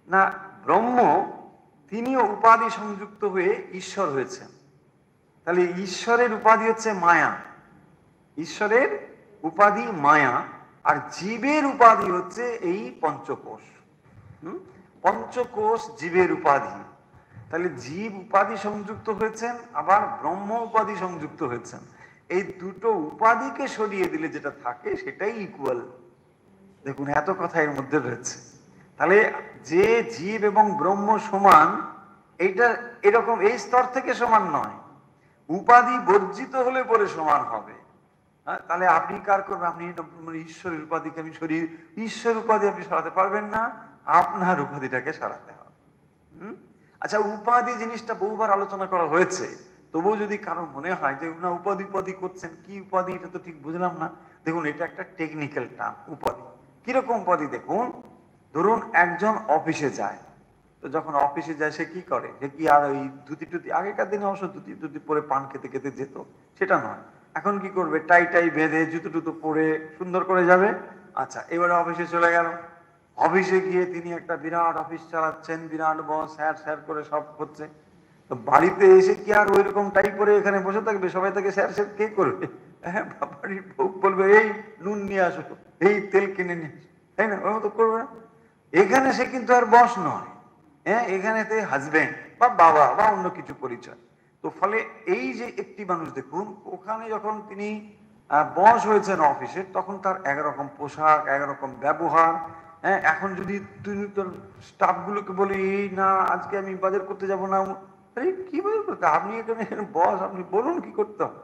না, ব্রহ্ম তিনিও উপাধি সংযুক্ত হয়ে ঈশ্বর হয়েছেন। তাহলে ঈশ্বরের উপাধি হচ্ছে মায়া। ঈশ্বরের উপাধি মায়া আর জীবের উপাধি হচ্ছে এই পঞ্চকোষ। হুম? পঞ্চকোষ জীবের উপাধি। তাহলে জীব উপাধি সংযুক্ত হয়েছেন, আবার ব্রহ্ম উপাধি সংযুক্ত হয়েছেন। এই দুটো উপাধিকে সরিয়ে দিলে যেটা থাকে সেটাই ইকুয়াল দেখুন, এত কথা এর মধ্যে রয়েছে। তাহলে যে জীব এবং ব্রহ্ম সমান, এইটা এরকম, এই স্তর থেকে সমান নয়। উপাধি বর্জিত হলে পরে সমান হবে। হ্যাঁ, তাহলে আপনি কার করবেন? আপনি মানে ঈশ্বরের উপাধিকে আমি সরিয়ে ঈশ্বর উপাধি আপনি সরাতে পারবেন না আপনার উপাধিটাকে সরাতে হবে? আচ্ছা উপাধি জিনিসটা বহুবার আলোচনা করা হয়েছে। তবুও যদি কারও মনে হয় যে না উপাধি উপাধি করছেন কি উপাধি এটা তো ঠিক বুঝলাম না। দেখুন এটা একটা টেকনিক্যাল টার্ম উপাধি। কীরকম উপাধি? দেখুন ধরুন একজন অফিসে যায়। তো যখন অফিসে যায়, সে কি করে? যে কি আর ওই ধুতি টুতি আগেকার দিনে অবশ্য ধুতি টুতি পরে পান খেতে খেতে যেত, সেটা নয়। এখন কি করবে? টাই টাই বেঁধে জুতো টুতো পরে সুন্দর করে যাবে। আচ্ছা এবারে অফিসে চলে গেল। অফিসে গিয়ে তিনি একটা বিরাট অফিস চালাচ্ছেন, বিরাট বস, স্যার স্যার করে সব হচ্ছে। তো বাড়িতে এসে কি আর ওই রকম টাই করে এখানে বসে থাকবে? সবাই তাকে স্যার স্যার, কে করবে? হ্যাঁ বাড়ির বউ বলবে, এই, নুন নিয়ে আসো, এই তেল কিনে নিয়ে আসো। তাই না? ওরকম তো করবে না। এখানে সে কিন্তু আর বস নয়। হ্যাঁ এখানে তে হাজবেন্ড বা বাবা বা অন্য কিছু পরিচয়। তো ফলে এই যে একটি মানুষ দেখুন, ওখানে যখন তিনি বস হয়েছেন অফিসে তখন তার একরকম পোশাক, একরকম ব্যবহার হ্যাঁ এখন যদি তুমি তোর স্টাফ গুলোকে বলি, এই না, আজকে আমি বাজার করতে যাব না। আরে, কি বাজার করতে আপনি এখানে বস আপনি বলুন কি করতে হবে?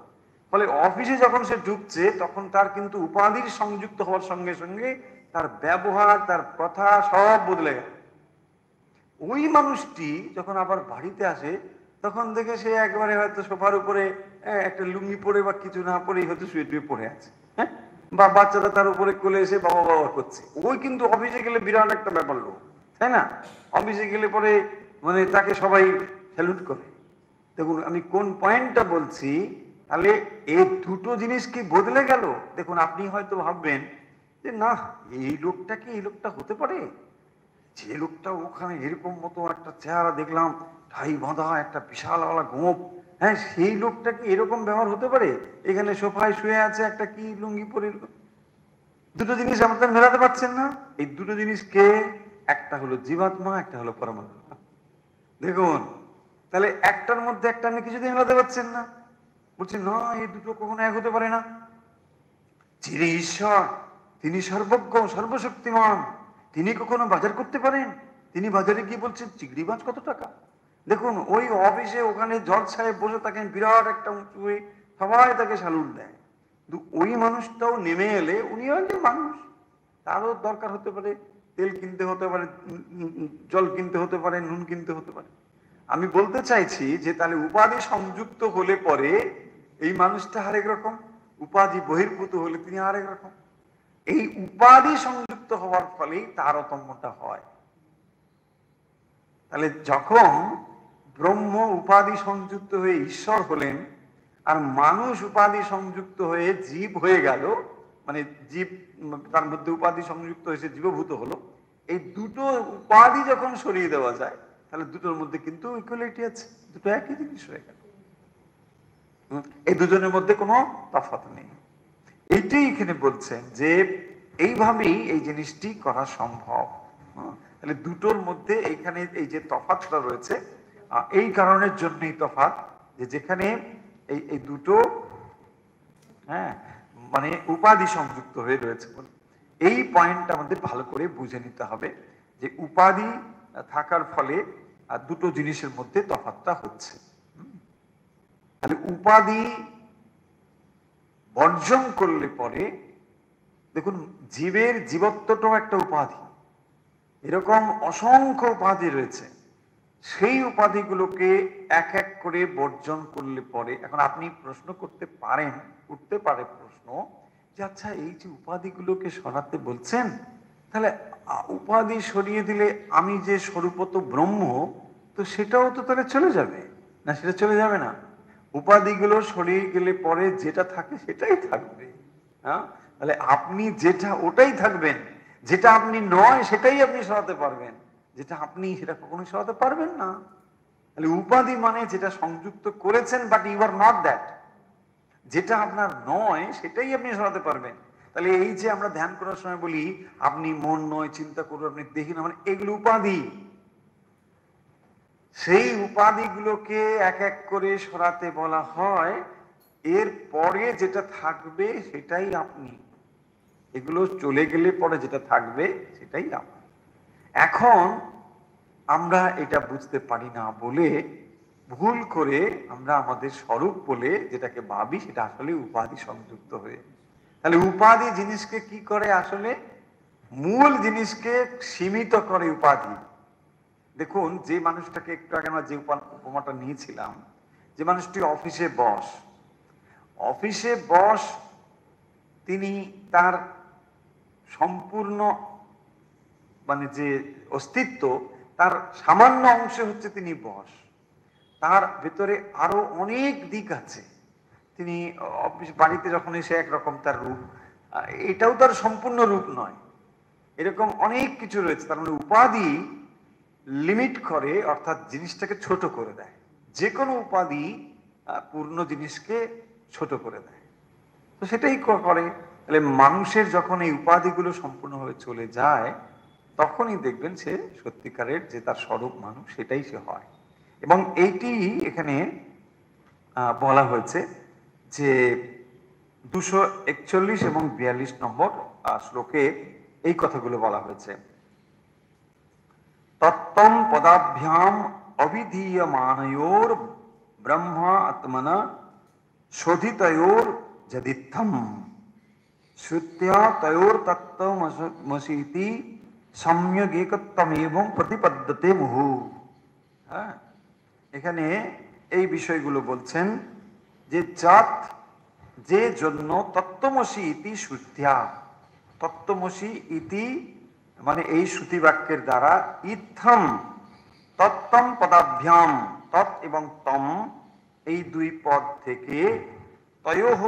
ফলে অফিসে যখন সে ঢুকছে, তখন তার কিন্তু উপাধির সংযুক্ত হওয়ার সঙ্গে সঙ্গে তার ব্যবহার, তার কথা সব বদলে গেল ওই মানুষটি যখন আবার বাড়িতে আসে, তখন দেখে সে একবারে হয়তো সোফার উপরে একটা লুঙ্গি পরে বা কিছু না পরেই হয়তো শুয়ে টুয়ে পড়ে আছে হ্যাঁ? বা বাচ্চাটা তার উপরে কোলে এসে বাবা বাবা করছে। ওই কিন্তু অফিসে গেলে বিরাট একটা ব্যাপার লোক, তাই না? অফিসে গেলে পরে মানে তাকে সবাই স্যালুট করে। দেখুন, আমি কোন পয়েন্টটা বলছি, তাহলে এই দুটো জিনিস কি বদলে গেল? দেখুন, আপনি হয়তো ভাববেন যে, না, এই লোকটা কি এই লোকটা হতে পারে? যে লোকটা ওখানে এরকম মতো একটা চেহারা দেখলাম, ঠাই বাঁধা, একটা বিশালওয়ালা গোপ হ্যাঁ সেই লোকটা কি এরকম ব্যবহার হতে পারে? এখানে সোফায় শুয়ে আছে একটা কি লুঙ্গি পরে দুটো জিনিস আমাদের মেলাতে পারছেন না। এই দুটো জিনিস কে? একটা হলো জীবাত্মা, একটা হলো পরমাত্মা। দেখুন, তাহলে একটার মধ্যে একটা আপনি কিছুদিন মেলাতে পারছেন না। বলছেন না, এই দুটো কখনো এক হতে পারে না। যিনি ঈশ্বর, তিনি সর্বজ্ঞ, সর্বশক্তিমান। তিনি কখনো বাজার করতে পারেন? তিনি বাজারে গিয়ে বলছেন, চিংড়ি মাছ কত টাকা? দেখুন, ওই অফিসে ওখানে জজ সাহেব বসে থাকেন, বিরাট একটা উঁচু হয়ে সবাই তাকে স্যালুট দেয়। কিন্তু ওই মানুষটাও নেমে এলে উনি একজন মানুষ। তারও দরকার হতে পারে, তেল কিনতে হতে পারে জল কিনতে হতে পারে, নুন কিনতে হতে পারে। আমি বলতে চাইছি যে তাহলে উপাধি সংযুক্ত হলে পরে এই মানুষটা আরেক রকম, উপাধি বহির্ভূত হলে তিনি আরেক রকম। এই উপাধি সংযুক্ত হওয়ার ফলেই তারতম্যটা হয়। তাহলে যখন ব্রহ্ম উপাধি সংযুক্ত হয়ে ঈশ্বর হলেন, আর মানুষ উপাধি সংযুক্ত হয়ে জীব হয়ে গেল মানে জীব তার মধ্যে উপাধি সংযুক্ত হয়েছে জীবভূত হলো, এই দুটো উপাধি যখন সরিয়ে দেওয়া যায়, তাহলে দুটোর মধ্যে কিন্তু ইকুয়ালিটি আছে, দুটো একই জিনিস হয়ে গেল। এই দুজনের মধ্যে কোনো তফাৎ নেই। এইটাই এখানে বলছেন যে এইভাবেই এই জিনিসটি করা সম্ভব। তাহলে দুটোর মধ্যে এইখানে এই যে তফাতটা রয়েছে এই কারণের জন্যই তফাত যে যেখানে এই এই দুটো হ্যাঁ মানে উপাধি সংযুক্ত হয়ে রয়েছে। এই পয়েন্টটা আমাদের ভালো করে বুঝে নিতে হবে যে উপাধি থাকার ফলে দুটো জিনিসের মধ্যে তফাতটা হচ্ছে। তাহলে উপাধি বর্জন করলে পরে, দেখুন, জীবের জীবত্বটাও একটা উপাধি। এরকম অসংখ্য উপাধি রয়েছে। সেই উপাধিগুলোকে এক এক করে বর্জন করলে পরে, এখন আপনি প্রশ্ন করতে পারেন, উঠতে পারে প্রশ্ন যে আচ্ছা এই যে উপাধিগুলোকে সরাতে বলছেন, তাহলে উপাধি সরিয়ে দিলে আমি যে স্বরূপত ব্রহ্ম, তো সেটাও তো তাহলে চলে যাবে? না, সেটা চলে যাবে না। উপাধিগুলো সরিয়ে গেলে পরে যেটা থাকে সেটাই থাকবে। হ্যাঁ? তাহলে আপনি যেটা ওটাই থাকবেন। যেটা আপনি নয়, সেটাই আপনি সরাতে পারবেন। যেটা আপনি সেটা কখনোই সরাতে পারবেন না। তাহলে উপাধি মানে যেটা সংযুক্ত করেছেন but you are not that যেটা আপনার নয়, সেটাই আপনি সরাতে পারবেন। তাহলে এই যে আমরা ধ্যান করার সময় বলি, আপনি মন নয়, চিন্তা করুন, আপনি দেখি না মানে এগুলো উপাধি। সেই উপাধিগুলোকে এক এক করে সরাতে বলা হয়। এর পরে যেটা থাকবে সেটাই আপনি। এগুলো চলে গেলে পরে যেটা থাকবে সেটাই আপনি। এখন আমরা এটা বুঝতে পারি না বলে ভুল করে আমরা আমাদের স্বরূপ বলে যেটাকে ভাবি সেটা আসলে উপাধি সংযুক্ত হয়ে। তাহলে উপাধি জিনিসকে কি করে আসলে? মূল জিনিসকে সীমিত করে উপাধি। দেখুন, যে মানুষটাকে একটু আগে আমরা যে উপমাটা নিয়েছিলাম, যে মানুষটি অফিসে বস। অফিসে বস, তিনি তার সম্পূর্ণ মানে যে অস্তিত্ব, তার সামান্য অংশে হচ্ছে তিনি বস। তার ভেতরে আরও অনেক দিক আছে। তিনি অফিস, বাড়িতে যখন এসে একরকম তার রূপ এটাও তার সম্পূর্ণ রূপ নয়। এরকম অনেক কিছু রয়েছে। তার মানে উপাধি লিমিট করে, অর্থাৎ জিনিসটাকে ছোট করে দেয়। যে কোনো উপাধি পূর্ণ জিনিসকে ছোট করে দেয়। তো সেটাই করে। তাহলে মানুষের যখন এই উপাধিগুলো সম্পূর্ণভাবে চলে যায়, তখনই দেখবেন সে সত্যিকারের যে তার স্বরূপ মানুষ, সেটাই সে হয়। এবং এইটি এখানে বলা হয়েছে যে দুশো একচল্লিশ এবং বিয়াল্লিশ নম্বর শ্লোকে এই কথাগুলো বলা হয়েছে। তত্তম পদাভ্যাম অবিধীয়মানয়োর ব্রহ্মা আত্মনা শোধিতয়োর যদিত্থম শ্রুত্যা তয়োর তত্ত্বমসীতি সম্যক একত্তমেবং প্রতিপদ্যতে মুহু হ্যাঁ এখানে এই বিষয়গুলো বলছেন যে জাত যে জন্য তত্ত্বমসী ইতি শ্রুত্যা তত্ত্বমসী ইতি মানে এই শ্রুতি বাক্যের দ্বারা ইথম তত্তম পদাভ্যাম, তৎ এবং তম, এই দুই পদ থেকে তয়োহ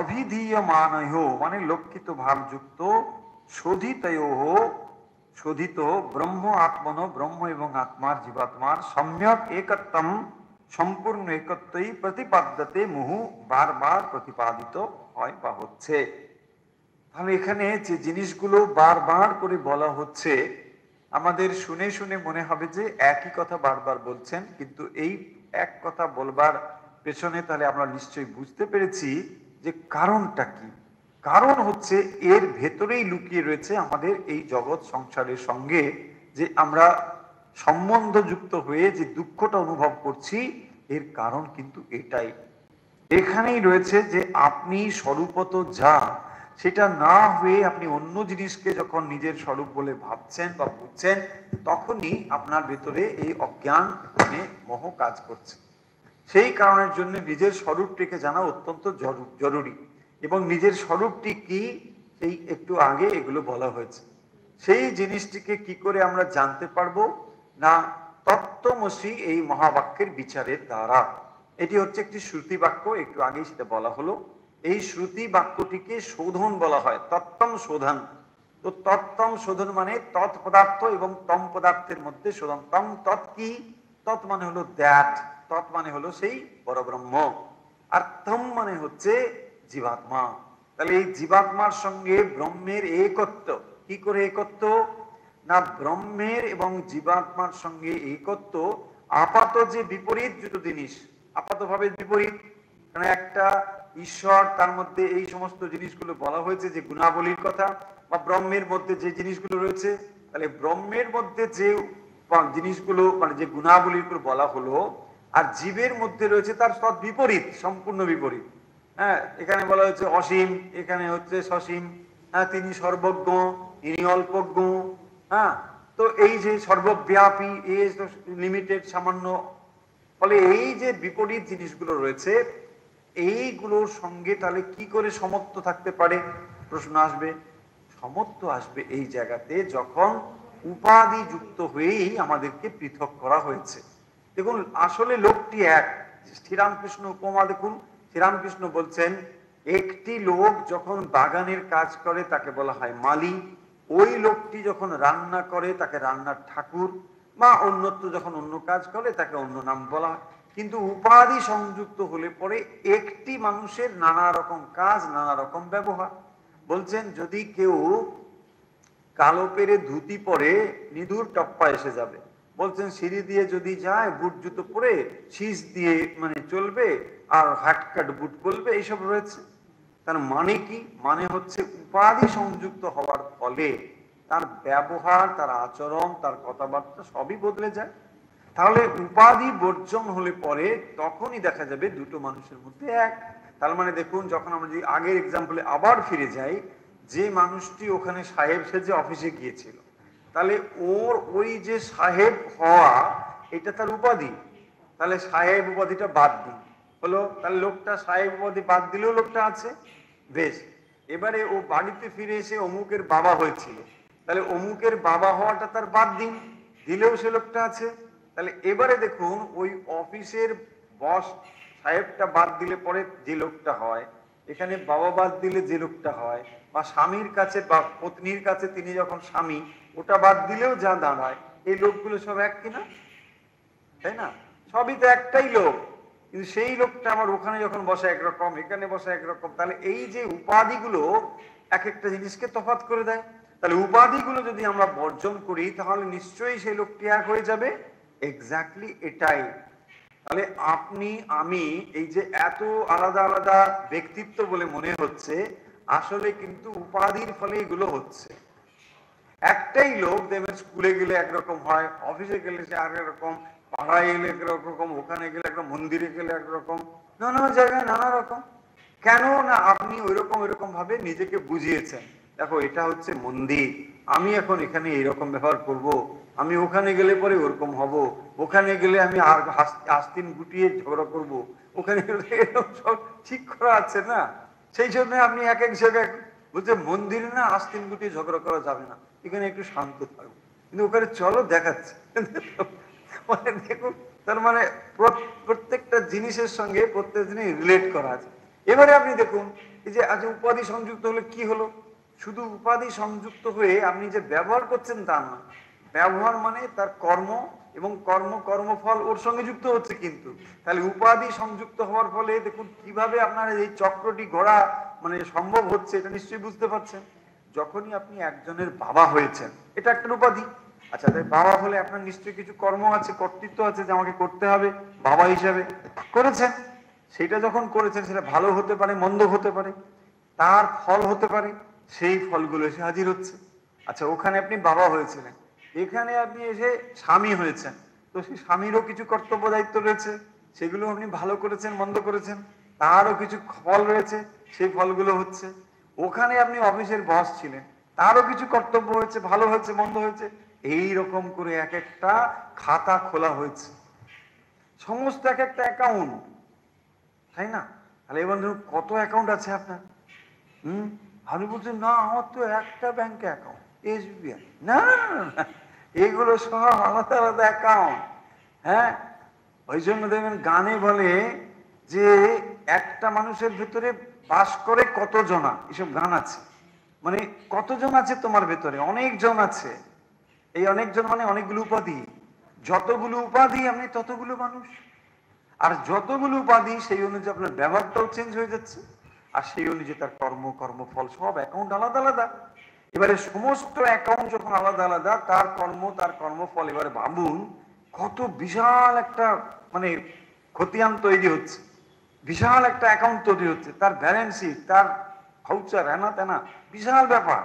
অভিধীয়মানহ মানে লক্ষিত ভাবযুক্ত শোধিতয়োহ শোধিত ব্রহ্ম আত্মন, ব্রহ্ম এবং আত্মার জীবাত্মার সম্যক একত্তম, সম্পূর্ণ একত্বই প্রতিপাদ্যতে মুহু বারবার প্রতিপাদিত হয় বা হচ্ছে। তাহলে এখানে যে জিনিসগুলো বারবার করে বলা হচ্ছে, আমাদের শুনে শুনে মনে হবে যে একই কথা বারবার বলছেন, কিন্তু এই এক কথা বলবার পেছনে তাহলে আমরা নিশ্চয়ই বুঝতে পেরেছি যে কারণটা কি। কারণ হচ্ছে এর ভেতরেই লুকিয়ে রয়েছে আমাদের এই জগৎ সংসারের সঙ্গে যে আমরা সম্বন্ধযুক্ত হয়ে যে দুঃখটা অনুভব করছি, এর কারণ কিন্তু এটাই। এখানেই রয়েছে যে আপনি স্বরূপত যা সেটা না হয়ে আপনি অন্য জিনিসকে যখন নিজের স্বরূপ বলে ভাবছেন বা বুঝছেন, তখনই আপনার ভেতরে এই অজ্ঞান মানে মোহ কাজ করছে। সেই কারণের জন্য নিজের স্বরূপটিকে জানা অত্যন্ত জরুরি এবং নিজের স্বরূপটি কি এই একটু আগে এগুলো বলা হয়েছে। সেই জিনিসটিকে কি করে আমরা জানতে পারব? না, তত্ত্বমসী এই মহাবাক্যের বিচারের দ্বারা। এটি হচ্ছে একটি শ্রুতি বাক্য একটু আগেই সেটা বলা হলো। এই শ্রুতি বাক্যটিকে শোধন বলা হয় তত্তম শোধন। তো তত্তম শোধন মানে তৎ পদার্থ এবং তম পদার্থের মধ্যে শোধন। তম তৎ কি? তৎ মানে হলো দ্যাট, তৎ মানে হলো সেই পরব্রহ্ম। আর তম মানে হচ্ছে জীবাত্মা। তাহলে এই জীবাত্মার সঙ্গে ব্রহ্মের একত্ব, কি করে একত্ব? না, ব্রহ্মের এবং জীবাত্মার সঙ্গে একত্ব আপাত যে বিপরীত দুটো জিনিস আপাত ভাবে বিপরীত। কারণ একটা ঈশ্বর তার মধ্যে এই সমস্ত জিনিসগুলো বলা হয়েছে, যে গুণাবলীর কথা বা ব্রহ্মের মধ্যে যে জিনিসগুলো রয়েছে, তাহলে ব্রহ্মের মধ্যে যে জিনিসগুলো মানে যে গুণাবলীগুলো বলা হলো, আর জীবের মধ্যে রয়েছে তার সৎ বিপরীত সম্পূর্ণ বিপরীত। হ্যাঁ এখানে বলা হচ্ছে অসীম, এখানে হচ্ছে সসীম হ্যাঁ তিনি সর্বজ্ঞ ইনি অল্পজ্ঞ হ্যাঁ তো এই যে সর্বব্যাপী এই লিমিটেড সামান্য, ফলে এই যে বিপরীত জিনিসগুলো রয়েছে এইগুলোর সঙ্গে তাহলে কি করে সমত্ব থাকতে পারে? প্রশ্ন আসবে। সমত্ব আসবে এই জায়গাতে যখন উপাধি যুক্ত হয়েই আমাদেরকে পৃথক করা হয়েছে। দেখুন, আসলে লোকটি এক। শ্রীরামকৃষ্ণ উপমা দেখুন। শ্রীরামকৃষ্ণ বলছেন, একটি লোক যখন বাগানের কাজ করে, তাকে বলা হয় মালি। ওই লোকটি যখন রান্না করে, তাকে রান্নার ঠাকুর। বা অন্যত্র যখন অন্য কাজ করে, তাকে অন্য নাম বলা হয়। কিন্তু উপাধি সংযুক্ত হলে পরে একটি মানুষের নানা রকম কাজ, নানা রকম ব্যবহার। বলছেন, যদি কেউ কালো পেরে ধুতি পরে নিদুর টপ্পা এসে যাবে, বলছেন, সিঁড়ি দিয়ে যদি যায়, বুট জুতো পরে শীষ দিয়ে মানে চলবে আর হাটকাট বুট বলবে এইসব রয়েছে। তার মানে কি? মানে হচ্ছে উপাধি সংযুক্ত হওয়ার ফলে তার ব্যবহার, তার আচরণ, তার কথাবার্তা সবই বদলে যায়। তাহলে উপাধি বর্জন হলে পরে তখনই দেখা যাবে দুটো মানুষের মধ্যে এক। তার মানে দেখুন, যখন আমরা যদি আগের এক্সাম্পলে আবার ফিরে যাই, যে মানুষটি ওখানে সাহেব সেজে অফিসে গিয়েছিল, তাহলে ওর ওই যে সাহেব হওয়া, এটা তার উপাধি। তাহলে সাহেব উপাধিটা বাদ দিন। হলো, তাহলে লোকটা সাহেব উপাধি বাদ দিলেও লোকটা আছে। বেশ, এবারে ও বাড়িতে ফিরে এসে অমুকের বাবা হয়েছিল। তাহলে অমুকের বাবা হওয়াটা তার বাদ দিন। দিলেও সে লোকটা আছে। তাহলে এবারে দেখুন, ওই অফিসের বস সাহেবটা বাদ দিলে পরে যে লোকটা হয়, এখানে বাবা বাদ দিলে যে লোকটা হয়, বা স্বামীর কাছে বা পত্নীর কাছে তিনি যখন স্বামী, ওটা বাদ দিলেও যা দাঁড়ায়, এই লোকগুলো সব এক কিনা তাই না? সবই তো একটাই লোক, কিন্তু সেই লোকটা আমার ওখানে যখন বসে একরকম, এখানে বসে একরকম, তাহলে এই যে উপাধিগুলো এক একটা জিনিসকে তফাত করে দেয়। তাহলে উপাধিগুলো যদি আমরা বর্জন করি, তাহলে নিশ্চয়ই সেই লোকটি এক হয়ে যাবে। এক্স্যাক্টলি এটাই। তাহলে আপনি, আমি এই যে এত আলাদা আলাদা ব্যক্তিত্ব বলে মনে হচ্ছে, আসলে কিন্তু উপাধির ফলে এগুলো হচ্ছে। একটাই লোক দেবেন স্কুলে গেলে একরকম হয় অফিসে গেলে সে আর রকম পাড়ায় গেলে একরকম, ওখানে গেলে একটা মন্দিরে গেলে একরকম, নানা জায়গায় নানা রকম। কেন না আপনি ওইরকম ওইরকম ভাবে নিজেকে বুঝিয়েছেন? দেখো, এটা হচ্ছে মন্দির। আমি এখন এখানে এইরকম ব্যবহার করব। আমি ওখানে গেলে পরে ওরকম হব। ওখানে গেলে আমি আর আস্তিন গুটিয়ে ঝগড়া করব। ওখানে গেলে এরকম সব ঠিক করা আছে না? সেই জন্য আপনি এক এক জায়গায় বলছে, মন্দিরে না আস্তিন গুটিয়ে ঝগড়া করা যাবে না। এখানে একটু শান্ত থাকব কিন্তু ওখানে চলো, দেখাচ্ছে। মানে দেখুন, তার মানে প্রত্যেকটা জিনিসের সঙ্গে প্রত্যেক জিনিস রিলেট করা আছে। এবারে আপনি দেখুন, এই যে আজ উপাধি সংযুক্ত হলে কি হলো? শুধু উপাধি সংযুক্ত হয়ে আপনি যে ব্যবহার করছেন তা না। ব্যবহার মানে তার কর্ম এবং কর্ম, কর্মফল ওর সঙ্গে যুক্ত হচ্ছে কিন্তু। তাহলে উপাধি সংযুক্ত হওয়ার ফলে দেখুন কীভাবে আপনার এই চক্রটি ঘোরা মানে সম্ভব হচ্ছে এটা নিশ্চয়ই বুঝতে পারছেন। যখনই আপনি একজনের বাবা হয়েছেন, এটা একটা উপাধি। আচ্ছা তাই বাবা হলে আপনার নিশ্চয়ই কিছু কর্ম আছে, কর্তৃত্ব আছে যে আমাকে করতে হবে, বাবা হিসাবে। করেছেন। সেটা যখন করেছেন, সেটা ভালো হতে পারে, মন্দ হতে পারে, তার ফল হতে পারে, সেই ফলগুলো এসে হাজির হচ্ছে। আচ্ছা ওখানে আপনি বাবা হয়েছিলেন। এখানে আপনি এসে স্বামী হয়েছেন। তো সেই স্বামীরও কিছু কর্তব্য দায়িত্ব রয়েছে, সেগুলো আপনি ভালো করেছেন, মন্দ করেছেন, তারও কিছু ফল রয়েছে, সেই ফলগুলো হচ্ছে। ওখানে আপনি অফিসের বস ছিলেন, তারও কিছু কর্তব্য হয়েছে, ভালো হয়েছে, মন্দ হয়েছে, এই রকম করে এক একটা খাতা খোলা হয়েছে। সমস্ত এক একটা অ্যাকাউন্ট তাই না? তাহলে এবার ধরুন কত অ্যাকাউন্ট আছে আপনার? হম? আমি বলছি, না, আমার তো একটা ব্যাংকে অ্যাকাউন্ট এসবিআই না এইগুলো সব আলাদা আলাদা অ্যাকাউন্ট হ্যাঁ? ওই জন্য দেখবেন গানে বলে যে একটা মানুষের ভেতরে বাস করে কতজনা এসব গান আছে। মানে কতজন আছে তোমার ভেতরে? অনেকজন আছে। এই অনেকজন মানে অনেকগুলো উপাধি। যতগুলো উপাধি আপনি ততগুলো মানুষ। আর যতগুলো উপাধি, সেই অনুযায়ী আপনার ব্যবহারটাও চেঞ্জ হয়ে যাচ্ছে। আর সেই অনুযায়ী তার কর্ম, কর্মফল সব অ্যাকাউন্ট আলাদা আলাদা। এবারে সমস্ত অ্যাকাউন্ট যখন আলাদা আলাদা, তার কর্ম, তার কর্মফল, এবারে ভাবুন কত বিশাল একটা মানে খতিয়ান তৈরি হচ্ছে। বিশাল একটা অ্যাকাউন্ট তৈরি হচ্ছে। তার ব্যালেন্স শিট তার ভাউচার হ্যানা তেনা, বিশাল ব্যাপার।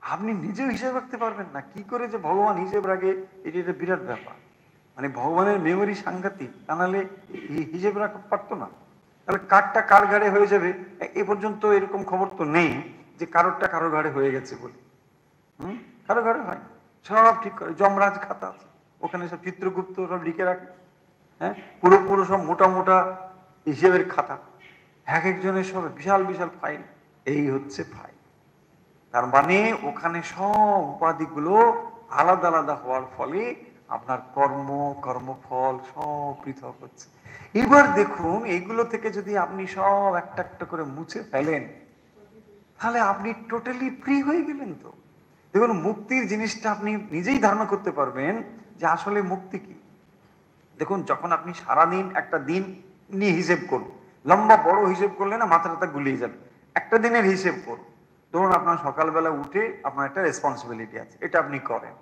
আপনি নিজেও হিসেব রাখতে পারবেন না। কি করে যে ভগবান হিসেব রাখে, এটি একটা বিরাট ব্যাপার। মানে ভগবানের মেমোরি সাংঘাতিক, তা নাহলে হিসেব রাখা পারতো না। তাহলে কারটা কার ঘাড়ে হয়ে যাবে? এ পর্যন্ত এরকম খবর তো নেই। যে কারোরটা কারও ঘাড়ে হয়ে গেছে বলে। হম? কারও ঘাড়ে হয় সব ঠিক করে। যমরাজ খাতা আছে। ওখানে সব চিত্রগুপ্ত সব লিখে রাখে। হ্যাঁ? পুরো পুরো সব মোটা মোটা হিসেবের খাতা। এক একজনের সব বিশাল বিশাল ফাইল। এই হচ্ছে ফাইল। তার মানে ওখানে সব উপাধিগুলো আলাদা আলাদা হওয়ার ফলে আপনার কর্ম, কর্মফল সব পৃথক হচ্ছে। এবার দেখুন, এইগুলো থেকে যদি আপনি সব একটা একটা করে মুছে ফেলেন তাহলে আপনি টোটালি ফ্রি হয়ে গেলেন তো। দেখুন, মুক্তির জিনিসটা আপনি নিজেই ধারণা করতে পারবেন যে আসলে মুক্তি কি। দেখুন, যখন আপনি সারাদিন একটা দিন নিয়ে হিসেব করুন, লম্বা বড় হিসেব করলে না মাথা টাথা গুলিয়ে যাবে। একটা দিনের হিসেব করুন। ধরুন, আপনার সকালবেলা উঠে আপনার একটা রেসপন্সিবিলিটি আছে, এটা আপনি করেন।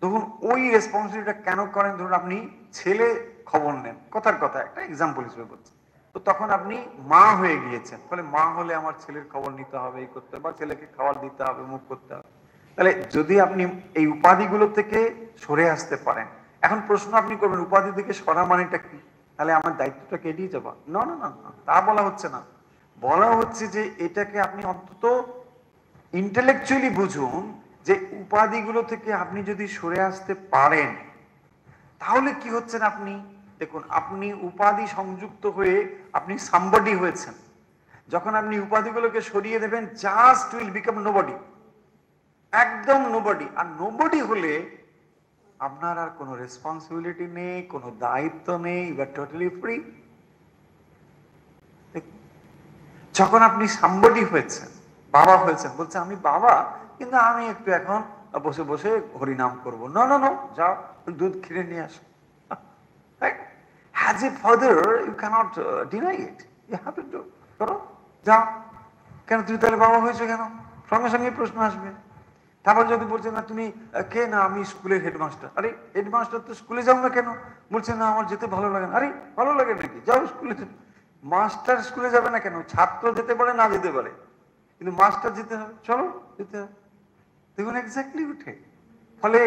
তখন ওই রেসপন্সিবিলিটিটা কেন করেন? ধরুন, আপনি ছেলে খবর নেন। কথার কথা, একটা এক্সাম্পল হিসেবে বলছি। তো তখন আপনি মা হয়ে গিয়েছেন। ফলে মা হলে আমার ছেলের খবর নিতে হবে, এই করতে হবে, বা ছেলেকে খাবার দিতে হবে, মুখ করতে হবে। তাহলে যদি আপনি এই উপাধিগুলো থেকে সরে আসতে পারেন, এখন প্রশ্ন আপনি করবেন, উপাধি থেকে সরা মানেটা কি? তাহলে আমার দায়িত্বটা কেটেই যাবা? না না না তা বলা হচ্ছে না। বলা হচ্ছে যে এটাকে আপনি অন্তত ইন্টেলেকচুয়ালি বুঝুন যে উপাধিগুলো থেকে আপনি যদি সরে আসতে পারেন, তাহলে কি হচ্ছেন আপনি? দেখুন, আপনি উপাধি সংযুক্ত হয়ে আপনি সাম্বডি হয়েছেন। যখন আপনি উপাধিগুলোকে সরিয়ে দেবেন জাস্ট উইল বিকাম নোবডি একদম নোবডি আর নোবডি হলে আপনার আর কোনো রেসপন্সিবিলিটি নেই, কোনো দায়িত্ব নেই ইউ আর টোটালি ফ্রি যখন আপনি সাম্বডি হয়েছেন, বাবা হয়েছেন, বলছে, আমি বাবা, কিন্তু আমি একটু এখন বসে বসে হরিনাম করব। না না না যাও, দুধ কিনে নিয়ে আসো। Has a father you can't deny it you have to করো যাও। কেন তুমি তাহলে বাবা হয়েছো কেন? সঙ্গে সঙ্গে প্রশ্ন আসবে। তারপর যদি বলছে, না, তুমি কে? না, আমি স্কুলের হেডমাস্টার আরে হেডমাস্টার তো স্কুলে যাও না কেন? বলছে, না, আমার যেতে ভালো লাগে না। আরে, ভালো লাগে নাকি যাও স্কুলে। মাস্টার স্কুলে যাবে না কেন? ছাত্র যেতে পারে, না যেতে পারে। কিন্তু মাস্টার যেতে হবে। চলো, যেতে হবে। দেখুন এক্স্যাক্টলি উঠে। ফলে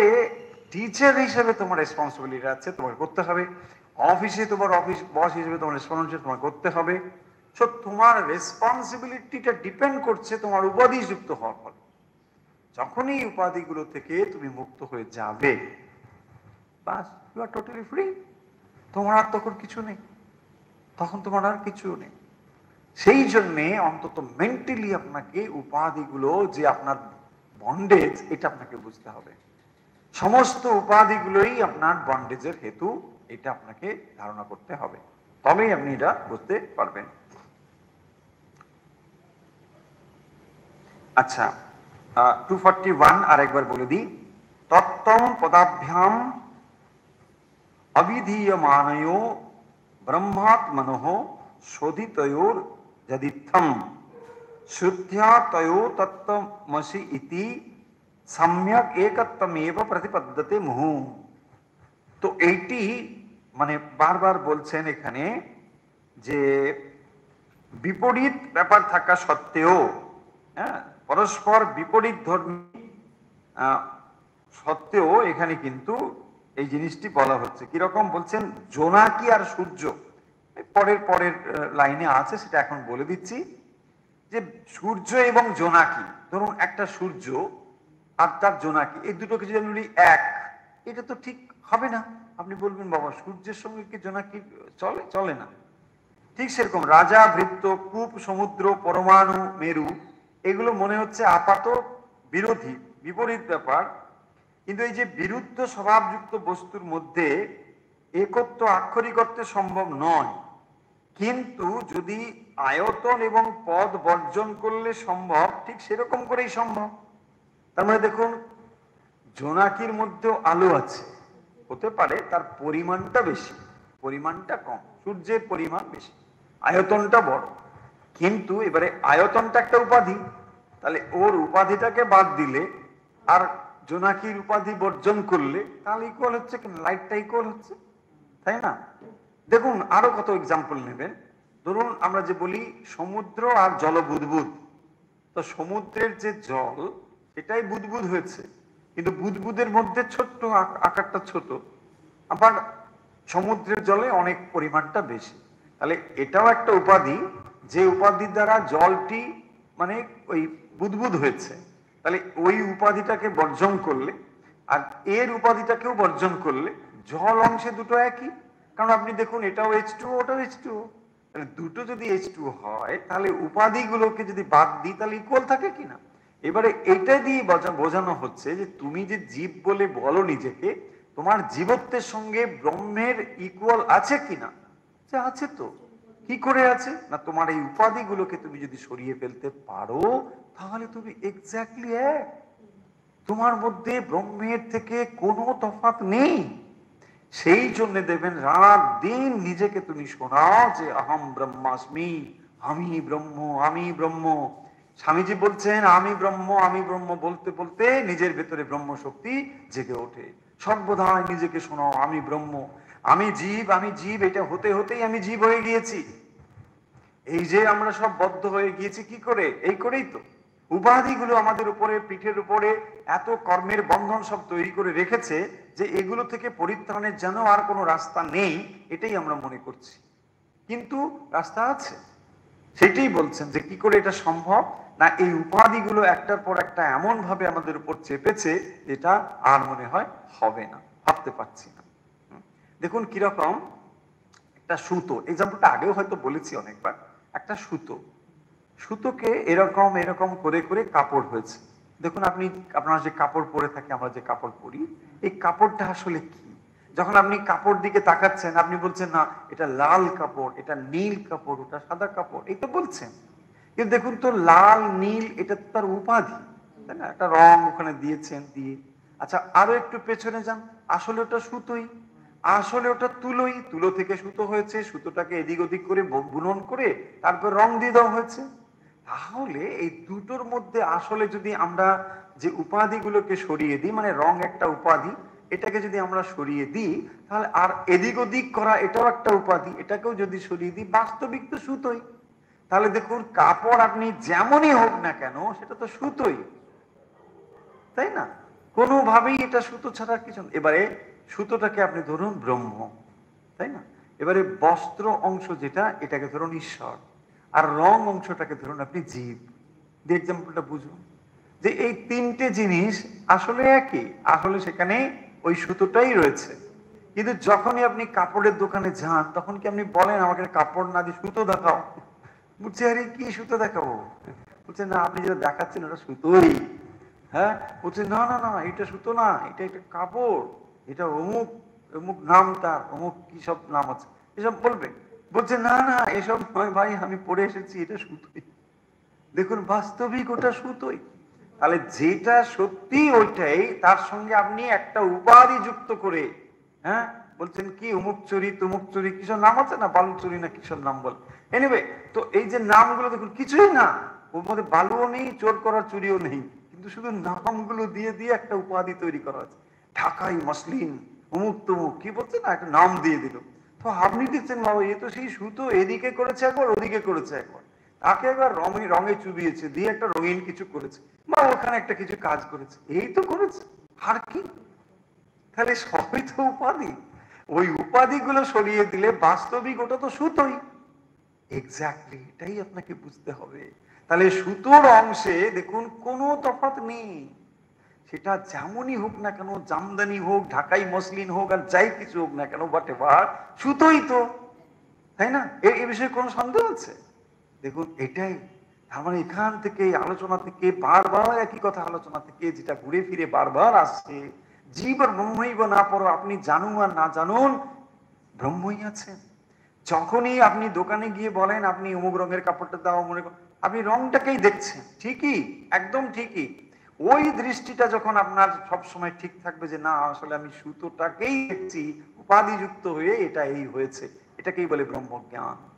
টিচার হিসেবে তোমার রেসপন্সিবিলিটি আছে, তোমাকে করতে হবে। অফিসে তোমার অফিস বস হিসেবে তোমার রেসপন্সিবিলিটি তোমার করতে হবে। সো তোমার রেসপন্সিবিলিটিটা ডিপেন্ড করছে তোমার উপাধি যুক্ত হওয়ার ফলে। যখনই উপাধিগুলো থেকে তুমি মুক্ত হয়ে যাবে, বাস ইউ আর টোটালি ফ্রি তোমার আর তখন কিছু নেই। তখন তোমার আর কিছু নেই। সেই জন্যে অন্তত মেন্টালি আপনাকে উপাধিগুলো যে আপনার বন্ডেজ এটা আপনাকে বুঝতে হবে। সমস্ত উপাধিগুলোই আপনার বন্ডেজের হেতু এটা আপনাকে ধারণা করতে হবে। তবেই আপনি এটা বুঝতে পারবেন। আচ্ছা টু ফর্টি ওয়ান আর একবার বলে দিই। তত্তম পদাভ্যাম অবিধীয়মানয় ব্রহ্মাত্মনঃ শোধিতয়োর যদিত্থম। শুদ্ধা তয়ো তত্ত্বমসি ইতি সম্যক একত্বমেব প্রতিপদ্যতে মুহু। তো এইটি মানে বারবার বলছেন এখানে যে বিপরীত ব্যাপার থাকা সত্ত্বেও হ্যাঁ পরস্পর বিপরীত ধর্মী সত্ত্বেও এখানে কিন্তু এই জিনিসটি বলা হচ্ছে। কীরকম বলছেন জোনাকি আর সূর্য? পরের পরের লাইনে আছে, সেটা এখন বলে দিচ্ছি যে সূর্য এবং জোনাকি ধরুন একটা সূর্য আর তার জোনাকি এই দুটো কিছু যদি এক, এটা তো ঠিক হবে না। আপনি বলবেন, বাবা, সূর্যের সঙ্গে কি জোনাকি চলে? চলে না। ঠিক সেরকম, রাজা বৃত্ত কূপ, সমুদ্র, পরমাণু, মেরু, এগুলো মনে হচ্ছে আপাত বিরোধী, বিপরীত ব্যাপার। কিন্তু এই যে বিরুদ্ধ স্বভাবযুক্ত বস্তুর মধ্যে একত্ব আক্ষরিকত্বে সম্ভব নয়। কিন্তু যদি আয়তন এবং পদ বর্জন করলে সম্ভব, ঠিক সেরকম করেই সম্ভব। তার মানে দেখুন, জোনাকির মধ্যেও আলো আছে। হতে পারে তার পরিমাণটা বেশি, পরিমাণটা কম, সূর্যের পরিমাণ বেশি, আয়তনটা বড়। কিন্তু এবারে আয়তনটা একটা উপাধি, তাহলে ওর উপাধিটাকে বাদ দিলে আর জোনাকির উপাধি বর্জন করলে তাহলে ইকুয়াল হচ্ছে লাইটটা ইকুয়াল হচ্ছে, তাই না? দেখুন আরও কত এক্সাম্পল নেবেন। ধরুন আমরা যে বলি সমুদ্র আর জল বুদবুদ তো সমুদ্রের যে জল এটাই বুদবুদ হয়েছে। কিন্তু বুদবুদের মধ্যে ছোট্ট আকারটা ছোট। আবার সমুদ্রের জলে অনেক পরিমাণটা বেশি। তাহলে এটাও একটা উপাধি যে উপাধির দ্বারা জলটি মানে ওই বুদবুদ হয়েছে। তাহলে ওই উপাধিটাকে বর্জন করলে আর এর উপাধিটাকেও বর্জন করলে জল অংশে দুটো একই। কারণ আপনি দেখুন, এটাও এইচ টু ওটাও এইচ টু দুটো যদি এইচ টু হয়, তাহলে উপাধিগুলোকে যদি বাদ দিই, তাহলে ইকুয়াল থাকে কিনা? এবারে এটা দিয়ে বোঝানো হচ্ছে যে তুমি যে জীব বলে বলো নিজেকে, তোমার জীবত্বের সঙ্গে ব্রহ্মের ইকুয়াল আছে কিনা? যে আছে তো। কি করে আছে? না তোমার এই উপাধিগুলোকে তুমি যদি সরিয়ে ফেলতে পারো, তাহলে তুমি এক্স্যাক্টলি এক। তোমার মধ্যে ব্রহ্মের থেকে কোনো তফাত নেই। সেই জন্য দেবেন, রাত দিন নিজেকে তুমি শোনাও যে, আহম ব্রহ্মাস্মি, আমি ব্রহ্ম আমি ব্রহ্ম। স্বামীজি বলছেন, আমি ব্রহ্ম আমি ব্রহ্ম বলতে বলতে নিজের ভেতরে ব্রহ্ম শক্তি জেগে ওঠে। সর্বদাই নিজেকে শোনাও আমি ব্রহ্ম। আমি জীব আমি জীব, এটা হতে হতেই আমি জীব হয়ে গিয়েছি। এই যে আমরা সব বদ্ধ হয়ে গিয়েছি, কি করে? এই করেই তো। উপাধিগুলো আমাদের উপরে, পিঠের উপরে এত কর্মের বন্ধন সব তৈরি করে রেখেছে যে এগুলো থেকে পরিত্রাণের যেন আর কোনো রাস্তা নেই, এটাই আমরা মনে করছি। কিন্তু রাস্তা আছে। সেটাই বলছেন যে কি করে এটা সম্ভব? না, এই উপাধিগুলো একটার পর একটা এমন ভাবে আমাদের উপর চেপেছে, এটা আর মনে হয় হবে না। ভাবতে পারছি না। দেখুন কীরকম, একটা সুতো এক্সাম্পলটা আগেও হয়তো বলেছি অনেকবার, একটা সুতো। সুতোকে এরকম এরকম করে করে কাপড় হয়েছে। দেখুন আপনি, আপনার যে কাপড় পরে থাকে, আমরা যে কাপড় পরি, এই কাপড়টা আসলে কি? যখন আপনি কাপড় দিকে তাকাচ্ছেন, আপনি বলছেন, না, এটা লাল কাপড়, এটা নীল কাপড়, ওটা সাদা কাপড়। এই তো বলছেন। কিন্তু দেখুন তো, লাল, নীল, এটা তো তার উপাধি, তাই না? একটা রং ওখানে দিয়েছেন, দিয়ে। আচ্ছা আরও একটু পেছনে যান। আসলে ওটা সুতোই। আসলে ওটা তুলোই। তুলো থেকে সুতো হয়েছে, সুতোটাকে এদিক ওদিক করে বুনন করে তারপর রং দিয়ে দেওয়া হয়েছে। তাহলে এই দুটোর মধ্যে আসলে যদি আমরা যে উপাধিগুলোকে সরিয়ে দিই মানে রং একটা উপাধি এটাকে যদি আমরা সরিয়ে দিই, তাহলে আর এদিক ওদিক করা এটাও একটা উপাধি, এটাকেও যদি সরিয়ে দিই, বাস্তবিক তো সুতোই। তাহলে দেখুন, কাপড় আপনি যেমনই হোক না কেন, সেটা তো সুতোই। তাই না? কোনোভাবেই এটা সুতো ছাড়া কিছু এবারে সুতোটাকে আপনি ধরুন ব্রহ্ম, তাই না? এবারে বস্ত্র অংশ যেটা, এটাকে ধরুন ঈশ্বর। আর রং অংশটাকে ধরুন আপনি জীব। যে এক্সাম্পলটা বুঝুন। যে এই তিনটে জিনিস আসলে একই, আসলে সেখানে ওই সুতোটাই রয়েছে। কিন্তু যখনই আপনি কাপড়ের দোকানে যান, তখন কি আপনি বলেন আমাকে কাপড় না দিয়ে সুতো দেখাও? বলছে, আরে, কি সুতো দেখাবো? বলছে, না, আপনি যেটা দেখাচ্ছেন ওটা সুতোই। হ্যাঁ? বলছে, না না না, এটা সুতো না, এটা একটা কাপড়, এটা অমুক অমুক নাম তার, অমুক কি সব নাম আছে, এসব বলবে। বলছে, না না, এসব নয় ভাই, আমি পড়ে এসেছি, এটা সুতোই। দেখুন, বাস্তবিক ওটা সুতোই। তাহলে যেটা সত্যি ওইটাই, তার সঙ্গে আপনি একটা উপাধি যুক্ত করে হ্যাঁ? বলছেন কি অমুক চুরি, তুমুক চুরি কিসব নাম আছে না? বালু চুরি না কিসব নাম বল? এনিবে তো এই যে নামগুলো দেখুন, কিছুই না। ওর মধ্যে বালুও নেই, চোর করার চুরিও নেই। কিন্তু শুধু নামগুলো দিয়ে দিয়ে একটা উপাধি তৈরি করা আছে। ঢাকাই মসলিন অমুক তমুক, কি বলছে না? একটা নাম দিয়ে দিল। তো আপনি দেখছেন বাবা, এ তো সেই সুতো এদিকে করেছে একবার, ওদিকে করেছে একবার। তাকে একবার রঙে রঙে চুবিয়েছে, দিয়ে একটা রঙিন কিছু করেছে। ওখানে একটা কিছু কাজ করেছে। এই তো করেছে। আর কি? তাহলে সবই তো উপাধি। ওই উপাধিগুলো সরিয়ে দিলে বাস্তবিক ওটা তো সুতোই। এক্স্যাক্টলি এটাই আপনাকে বুঝতে হবে। তাহলে সুতোর অংশে দেখুন, কোনো তফাত নেই। সেটা যেমনই হোক না কেন, জামদানি হোক, ঢাকাই মসলিন হোক, আর যাই কিছু হোক না কেন বাট এবার সুতোই তো। তাই না? এ বিষয়ে কোনো সন্দেহ আছে? দেখুন, এটাই তার মানে এখান থেকে আলোচনা থেকে বারবার একই কথা আলোচনা থেকে যেটা ঘুরে ফিরে বারবার আসছে জীব ব্রহ্মইব না পড়ো, আপনি জানুন আর না জানুন, ব্রহ্মই আছেন। যখনই আপনি দোকানে গিয়ে বলেন, আপনি অমুক রঙের কাপড়টা দাও, মনে আপনি রংটাকেই দেখছেন। ঠিকই, একদম ঠিকই। ওই দৃষ্টিটা যখন আপনার সব সময় ঠিক থাকবে যে, না, আসলে আমি সুতোটাকেই দেখছি, উপাধিযুক্ত হয়ে এটা এই হয়েছে। এটাকেই বলে ব্রহ্মজ্ঞান।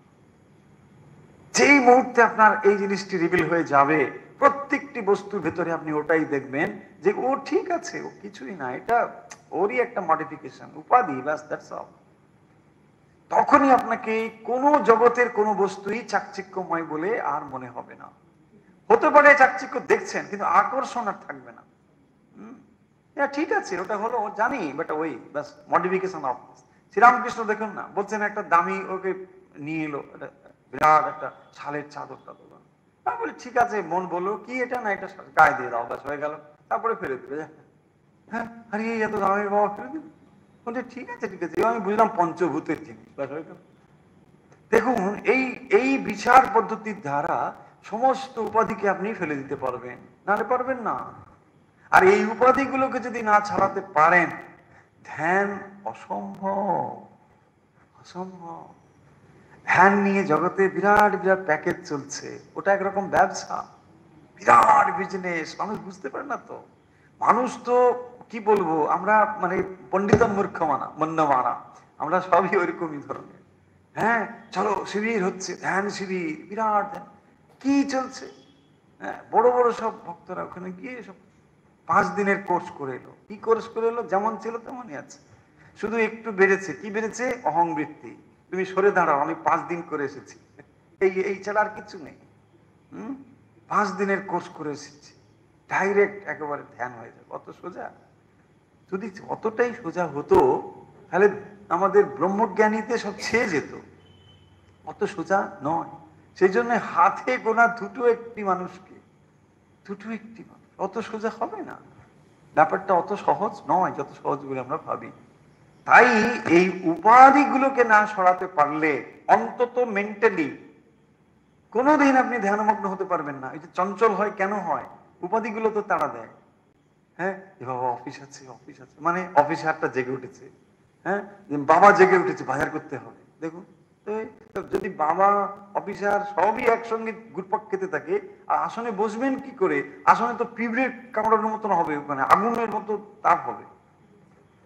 যেই মুহূর্তে আপনার এই জিনিসটি রিভিল হয়ে যাবে, প্রত্যেকটি বস্তুর ভেতরে আপনি ওটাই দেখবেন যে, ও ঠিক আছে, ও কিছুই না, এটা ওরই একটা মডিফিকেশন উপাধি, ব্যাস দ্যাটস অল তখনই আপনাকে কোনো জগতের কোনো বস্তুই চাকচিক্যময় বলে আর মনে হবে না। হতে পারে চাকচিক্য দেখছেন, কিন্তু আকর্ষণ আর থাকবে না। ঠিক আছে, ওটা হলো জানি বাট ওই বাস মডিফিকেশন অফ শ্রীরামকৃষ্ণ দেখুন না, বলছেন একটা দামি ওকে নিয়ে এলো বিরাট একটা ছালের চাদর টাদর বলি, ঠিক আছে, মন বলল কি এটা না এটা গায়ে দিয়ে দাও, ব্যাস, হয়ে গেল। তারপরে ফেলে দেবে। হ্যাঁ আরে এত দামের বাবা ফেলে দেবে? বলছে, ঠিক আছে ঠিক আছে, আমি বুঝলাম পঞ্চভূতের জিনিস, ব্যাস, হয়ে গেল। দেখুন, এই এই বিচার পদ্ধতির দ্বারা সমস্ত উপাধিকে আপনি ফেলে দিতে পারবেন। নাহলে পারবেন না। আর এই উপাধিগুলোকে যদি না ছাড়াতে পারেন, ধ্যান অসম্ভব। অসম্ভব। ধ্যান নিয়ে জগতে বিরাট বিরাট প্যাকেজ চলছে। ওটা একরকম ব্যবসা। বিরাট বিজনেস মানুষ বুঝতে পারে না তো। মানুষ তো, কি বলব, আমরা মানে পণ্ডিত মূর্খ মানা মন্য মানা আমরা সবই ওইরকমই ধরনের। হ্যাঁ চলো, শিবির হচ্ছে। ধ্যান শিবির, বিরাট ধ্যান। কি চলছে? হ্যাঁ বড় বড় সব ভক্তরা ওখানে গিয়ে সব পাঁচ দিনের কোর্স করে এলো। কি কোর্স করে এলো? যেমন ছিল তেমনই আছে। শুধু একটু বেড়েছে। কি বেড়েছে? অহংবৃত্তি। তুমি সরে দাঁড়াও, আমি পাঁচ দিন করে এসেছি। এই এই ছাড়া আর কিছু নেই। হম? পাঁচ দিনের কোর্স করে এসেছি। ডাইরেক্ট একেবারে ধ্যান হয়ে যাবে। অত সোজা? যদি অতটাই সোজা হতো, তাহলে আমাদের ব্রহ্মজ্ঞানীতে সব ছেয়ে যেত। অত সোজা নয়। সেই জন্য হাতে গোনা দুটো একটি মানুষকে, দুটো একটি মানুষ, অত সোজা হবে না। ব্যাপারটা অত সহজ নয়, যত সহজ বলে আমরা ভাবি। তাই এই উপাধিগুলোকে না সরাতে পারলে অন্তত মেন্টালি কোনোদিন আপনি ধ্যানমগ্ন হতে পারবেন না। এই যে চঞ্চল হয় কেন হয়? উপাধিগুলো তো তারা দেয়। হ্যাঁ? বাবা, অফিস আছে অফিস আছে। মানে অফিসে হাটটা জেগে উঠেছে। হ্যাঁ? বাবা জেগে উঠেছে, বাজার করতে হবে। দেখুন যদি বাবা অফিসার সবই একসঙ্গে গুরপাক খেতে থাকে, আর আসনে বসবেন কি করে? আসনে তো পিঁপড়ের কামড়ানোর মতন হবে ওখানে আগুনের মতো তাপ হবে।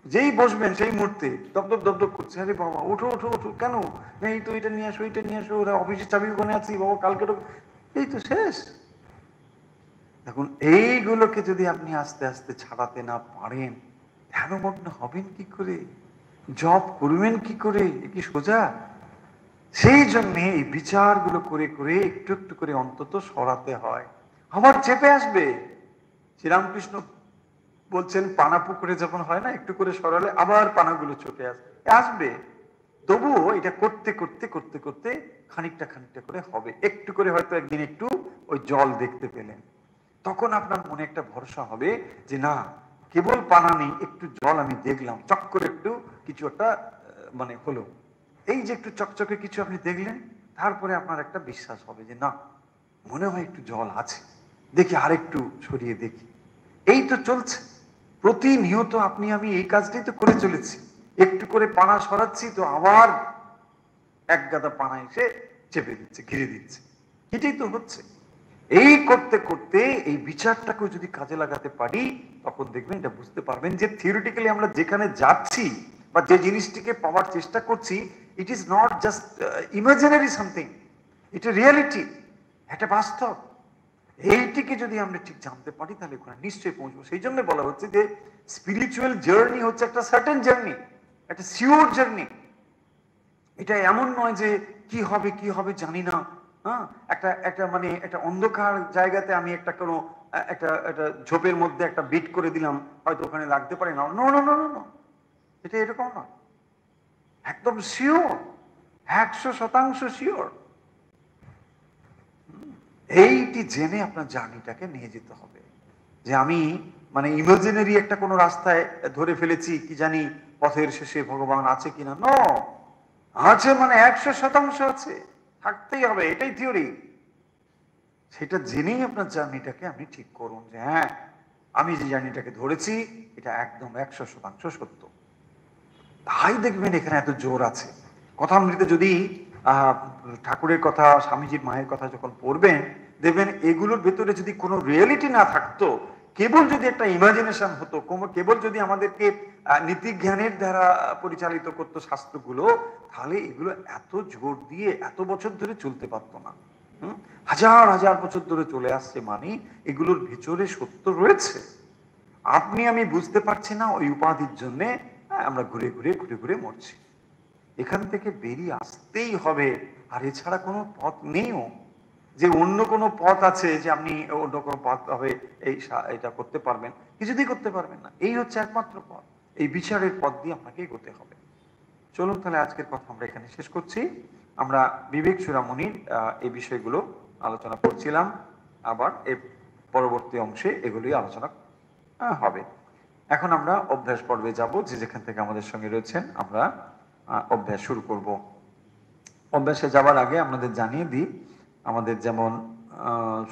যেই বসবেন সেই মুহূর্তে দপদপ দপদপ করছে। আরে বাবা, ওঠো ওঠো ওঠো, কেন? এই তো এটা নিয়ে আসো, এটা নিয়ে আসো, ওরা অফিসের চাবি ওখানে আছি, বাবা, কালকে এই তো শেষ। দেখুন, এইগুলোকে যদি আপনি আস্তে আস্তে ছাড়াতে না পারেন ধ্যানমগ্ন হবেন কি করে? জব করবেন কি করে? কি সোজা? সেই জন্য এই বিচারগুলো করে করে, একটু একটু করে অন্তত সরাতে হয়। আবার চেপে আসবে। শ্রীরামকৃষ্ণ বলছেন, পানা পুকুরে যখন হয় না, একটু করে সরালে আবার পানাগুলো চোখে আসবে। আসবে। তবুও এটা করতে করতে করতে করতে খানিকটা খানিকটা করে হবে। একটু করে হয়তো একদিন একটু ওই জল দেখতে পেলেন। তখন আপনার মনে একটা ভরসা হবে যে, না, কেবল পানা নেই, একটু জল আমি দেখলাম। চক্কর একটু কিছু একটা মানে হলো। এই যে একটু চকচকে কিছু আপনি দেখলেন, তারপরে আপনার একটা বিশ্বাস হবে যে, না, মনে হয় একটু জল আছে। দেখি আরেকটু সরিয়ে দেখি। এই তো চলছে। প্রতিনিয়ত আপনি, আমি এই কাজটাই তো করে চলেছি। একটু করে পানা সরাচ্ছি তো আবার এক গাদা পানা এসে চেপে দিচ্ছে, ঘিরে দিচ্ছে। এটাই তো হচ্ছে। এই করতে করতে এই বিচারটাকেও যদি কাজে লাগাতে পারি, তখন দেখবেন এটা বুঝতে পারবেন যে থিওরিটিক্যালি আমরা যেখানে যাচ্ছি বা যে জিনিসটিকে পাওয়ার চেষ্টা করছি it is not just imaginary something এটা রিয়ালিটি এটা বাস্তব। এইটিকে যদি আমরা ঠিক জানতে পারি, তাহলে ওখানে নিশ্চয়ই পৌঁছবো। সেই জন্য বলা হচ্ছে যে স্পিরিচুয়াল জার্নি হচ্ছে একটা সার্টেন জার্নি একটা সিওর জার্নি এটা এমন নয় যে, কি হবে কি হবে জানি না। হ্যাঁ? একটা একটা মানে একটা অন্ধকার জায়গাতে আমি একটা কোনো, একটা একটা ঝোপের মধ্যে একটা বিট করে দিলাম, হয়তো ওখানে লাগতে পারে না। নো নো নো এটা এরকম না একদম শিওর একশো শতাংশ শিওর এইটি জেনে আপনার জার্নিটাকে নিয়ে যেতে হবে। যে আমি মানে ইমাজিনারি একটা কোনো রাস্তায় ধরে ফেলেছি, কি জানি পথের শেষে ভগবান আছে কিনা? ন আছে মানে একশো শতাংশ আছে। থাকতেই হবে, এটাই থিওরি সেটা জেনেই আপনার জার্নিটাকে আপনি ঠিক করুন যে হ্যাঁ আমি যে জার্নিটাকে ধরেছি, এটা একদম একশো শতাংশ সত্য। তাই দেখবেন এখানে এত জোর আছে। কথামৃতে যদি ঠাকুরের কথা, স্বামীজির মায়ের কথা যখন পড়বেন দেখবেন এগুলোর ভেতরে যদি কোনো রিয়েলিটি না থাকতো কেবল যদি একটা ইমাজিনেশন হতো কেবল যদি আমাদেরকে নীতি জ্ঞানের দ্বারা পরিচালিত করতো শাস্ত্রগুলো তাহলে এগুলো এত জোর দিয়ে এত বছর ধরে চলতে পারতো না? হাজার হাজার বছর ধরে চলে আসছে মানে এগুলোর ভিতরে সত্য রয়েছে। আপনি আমি বুঝতে পারছি না ওই উপাধির জন্যে হ্যাঁ, আমরা ঘুরে ঘুরে ঘুরে ঘুরে মরছি। এখান থেকে বেরিয়ে আসতেই হবে। আর এছাড়া কোনো পথ নেইও। যে অন্য কোনো পথ আছে যে আপনি অন্য কোনো পথ হবে, এই এটা করতে পারবেন। কিছুতেই করতে পারবেন না। এই হচ্ছে একমাত্র পথ। এই বিচারের পথ দিয়ে আপনাকে এগোতে হবে। চলুন তাহলে আজকের কথা আমরা এখানে শেষ করছি। আমরা বিবেক চূড়ামণির এই বিষয়গুলো আলোচনা করছিলাম। আবার এর পরবর্তী অংশে এগুলি আলোচনা হবে। এখন আমরা অভ্যাস পর্বে যাব। যে যেখান থেকে আমাদের সঙ্গে রয়েছেন, আমরা অভ্যাস শুরু করব। অভ্যাসে যাবার আগে আমাদের জানিয়ে দিই আমাদের যেমন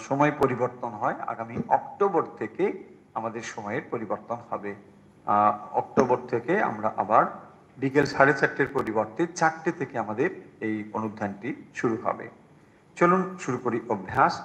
সময় পরিবর্তন হয়, আগামী অক্টোবর থেকে আমাদের সময়ের পরিবর্তন হবে। অক্টোবর থেকে আমরা আবার বিকেল সাড়ে চারটের পরিবর্তে চারটে থেকে আমাদের এই অনুধ্যানটি শুরু হবে। চলুন শুরু করি অভ্যাস।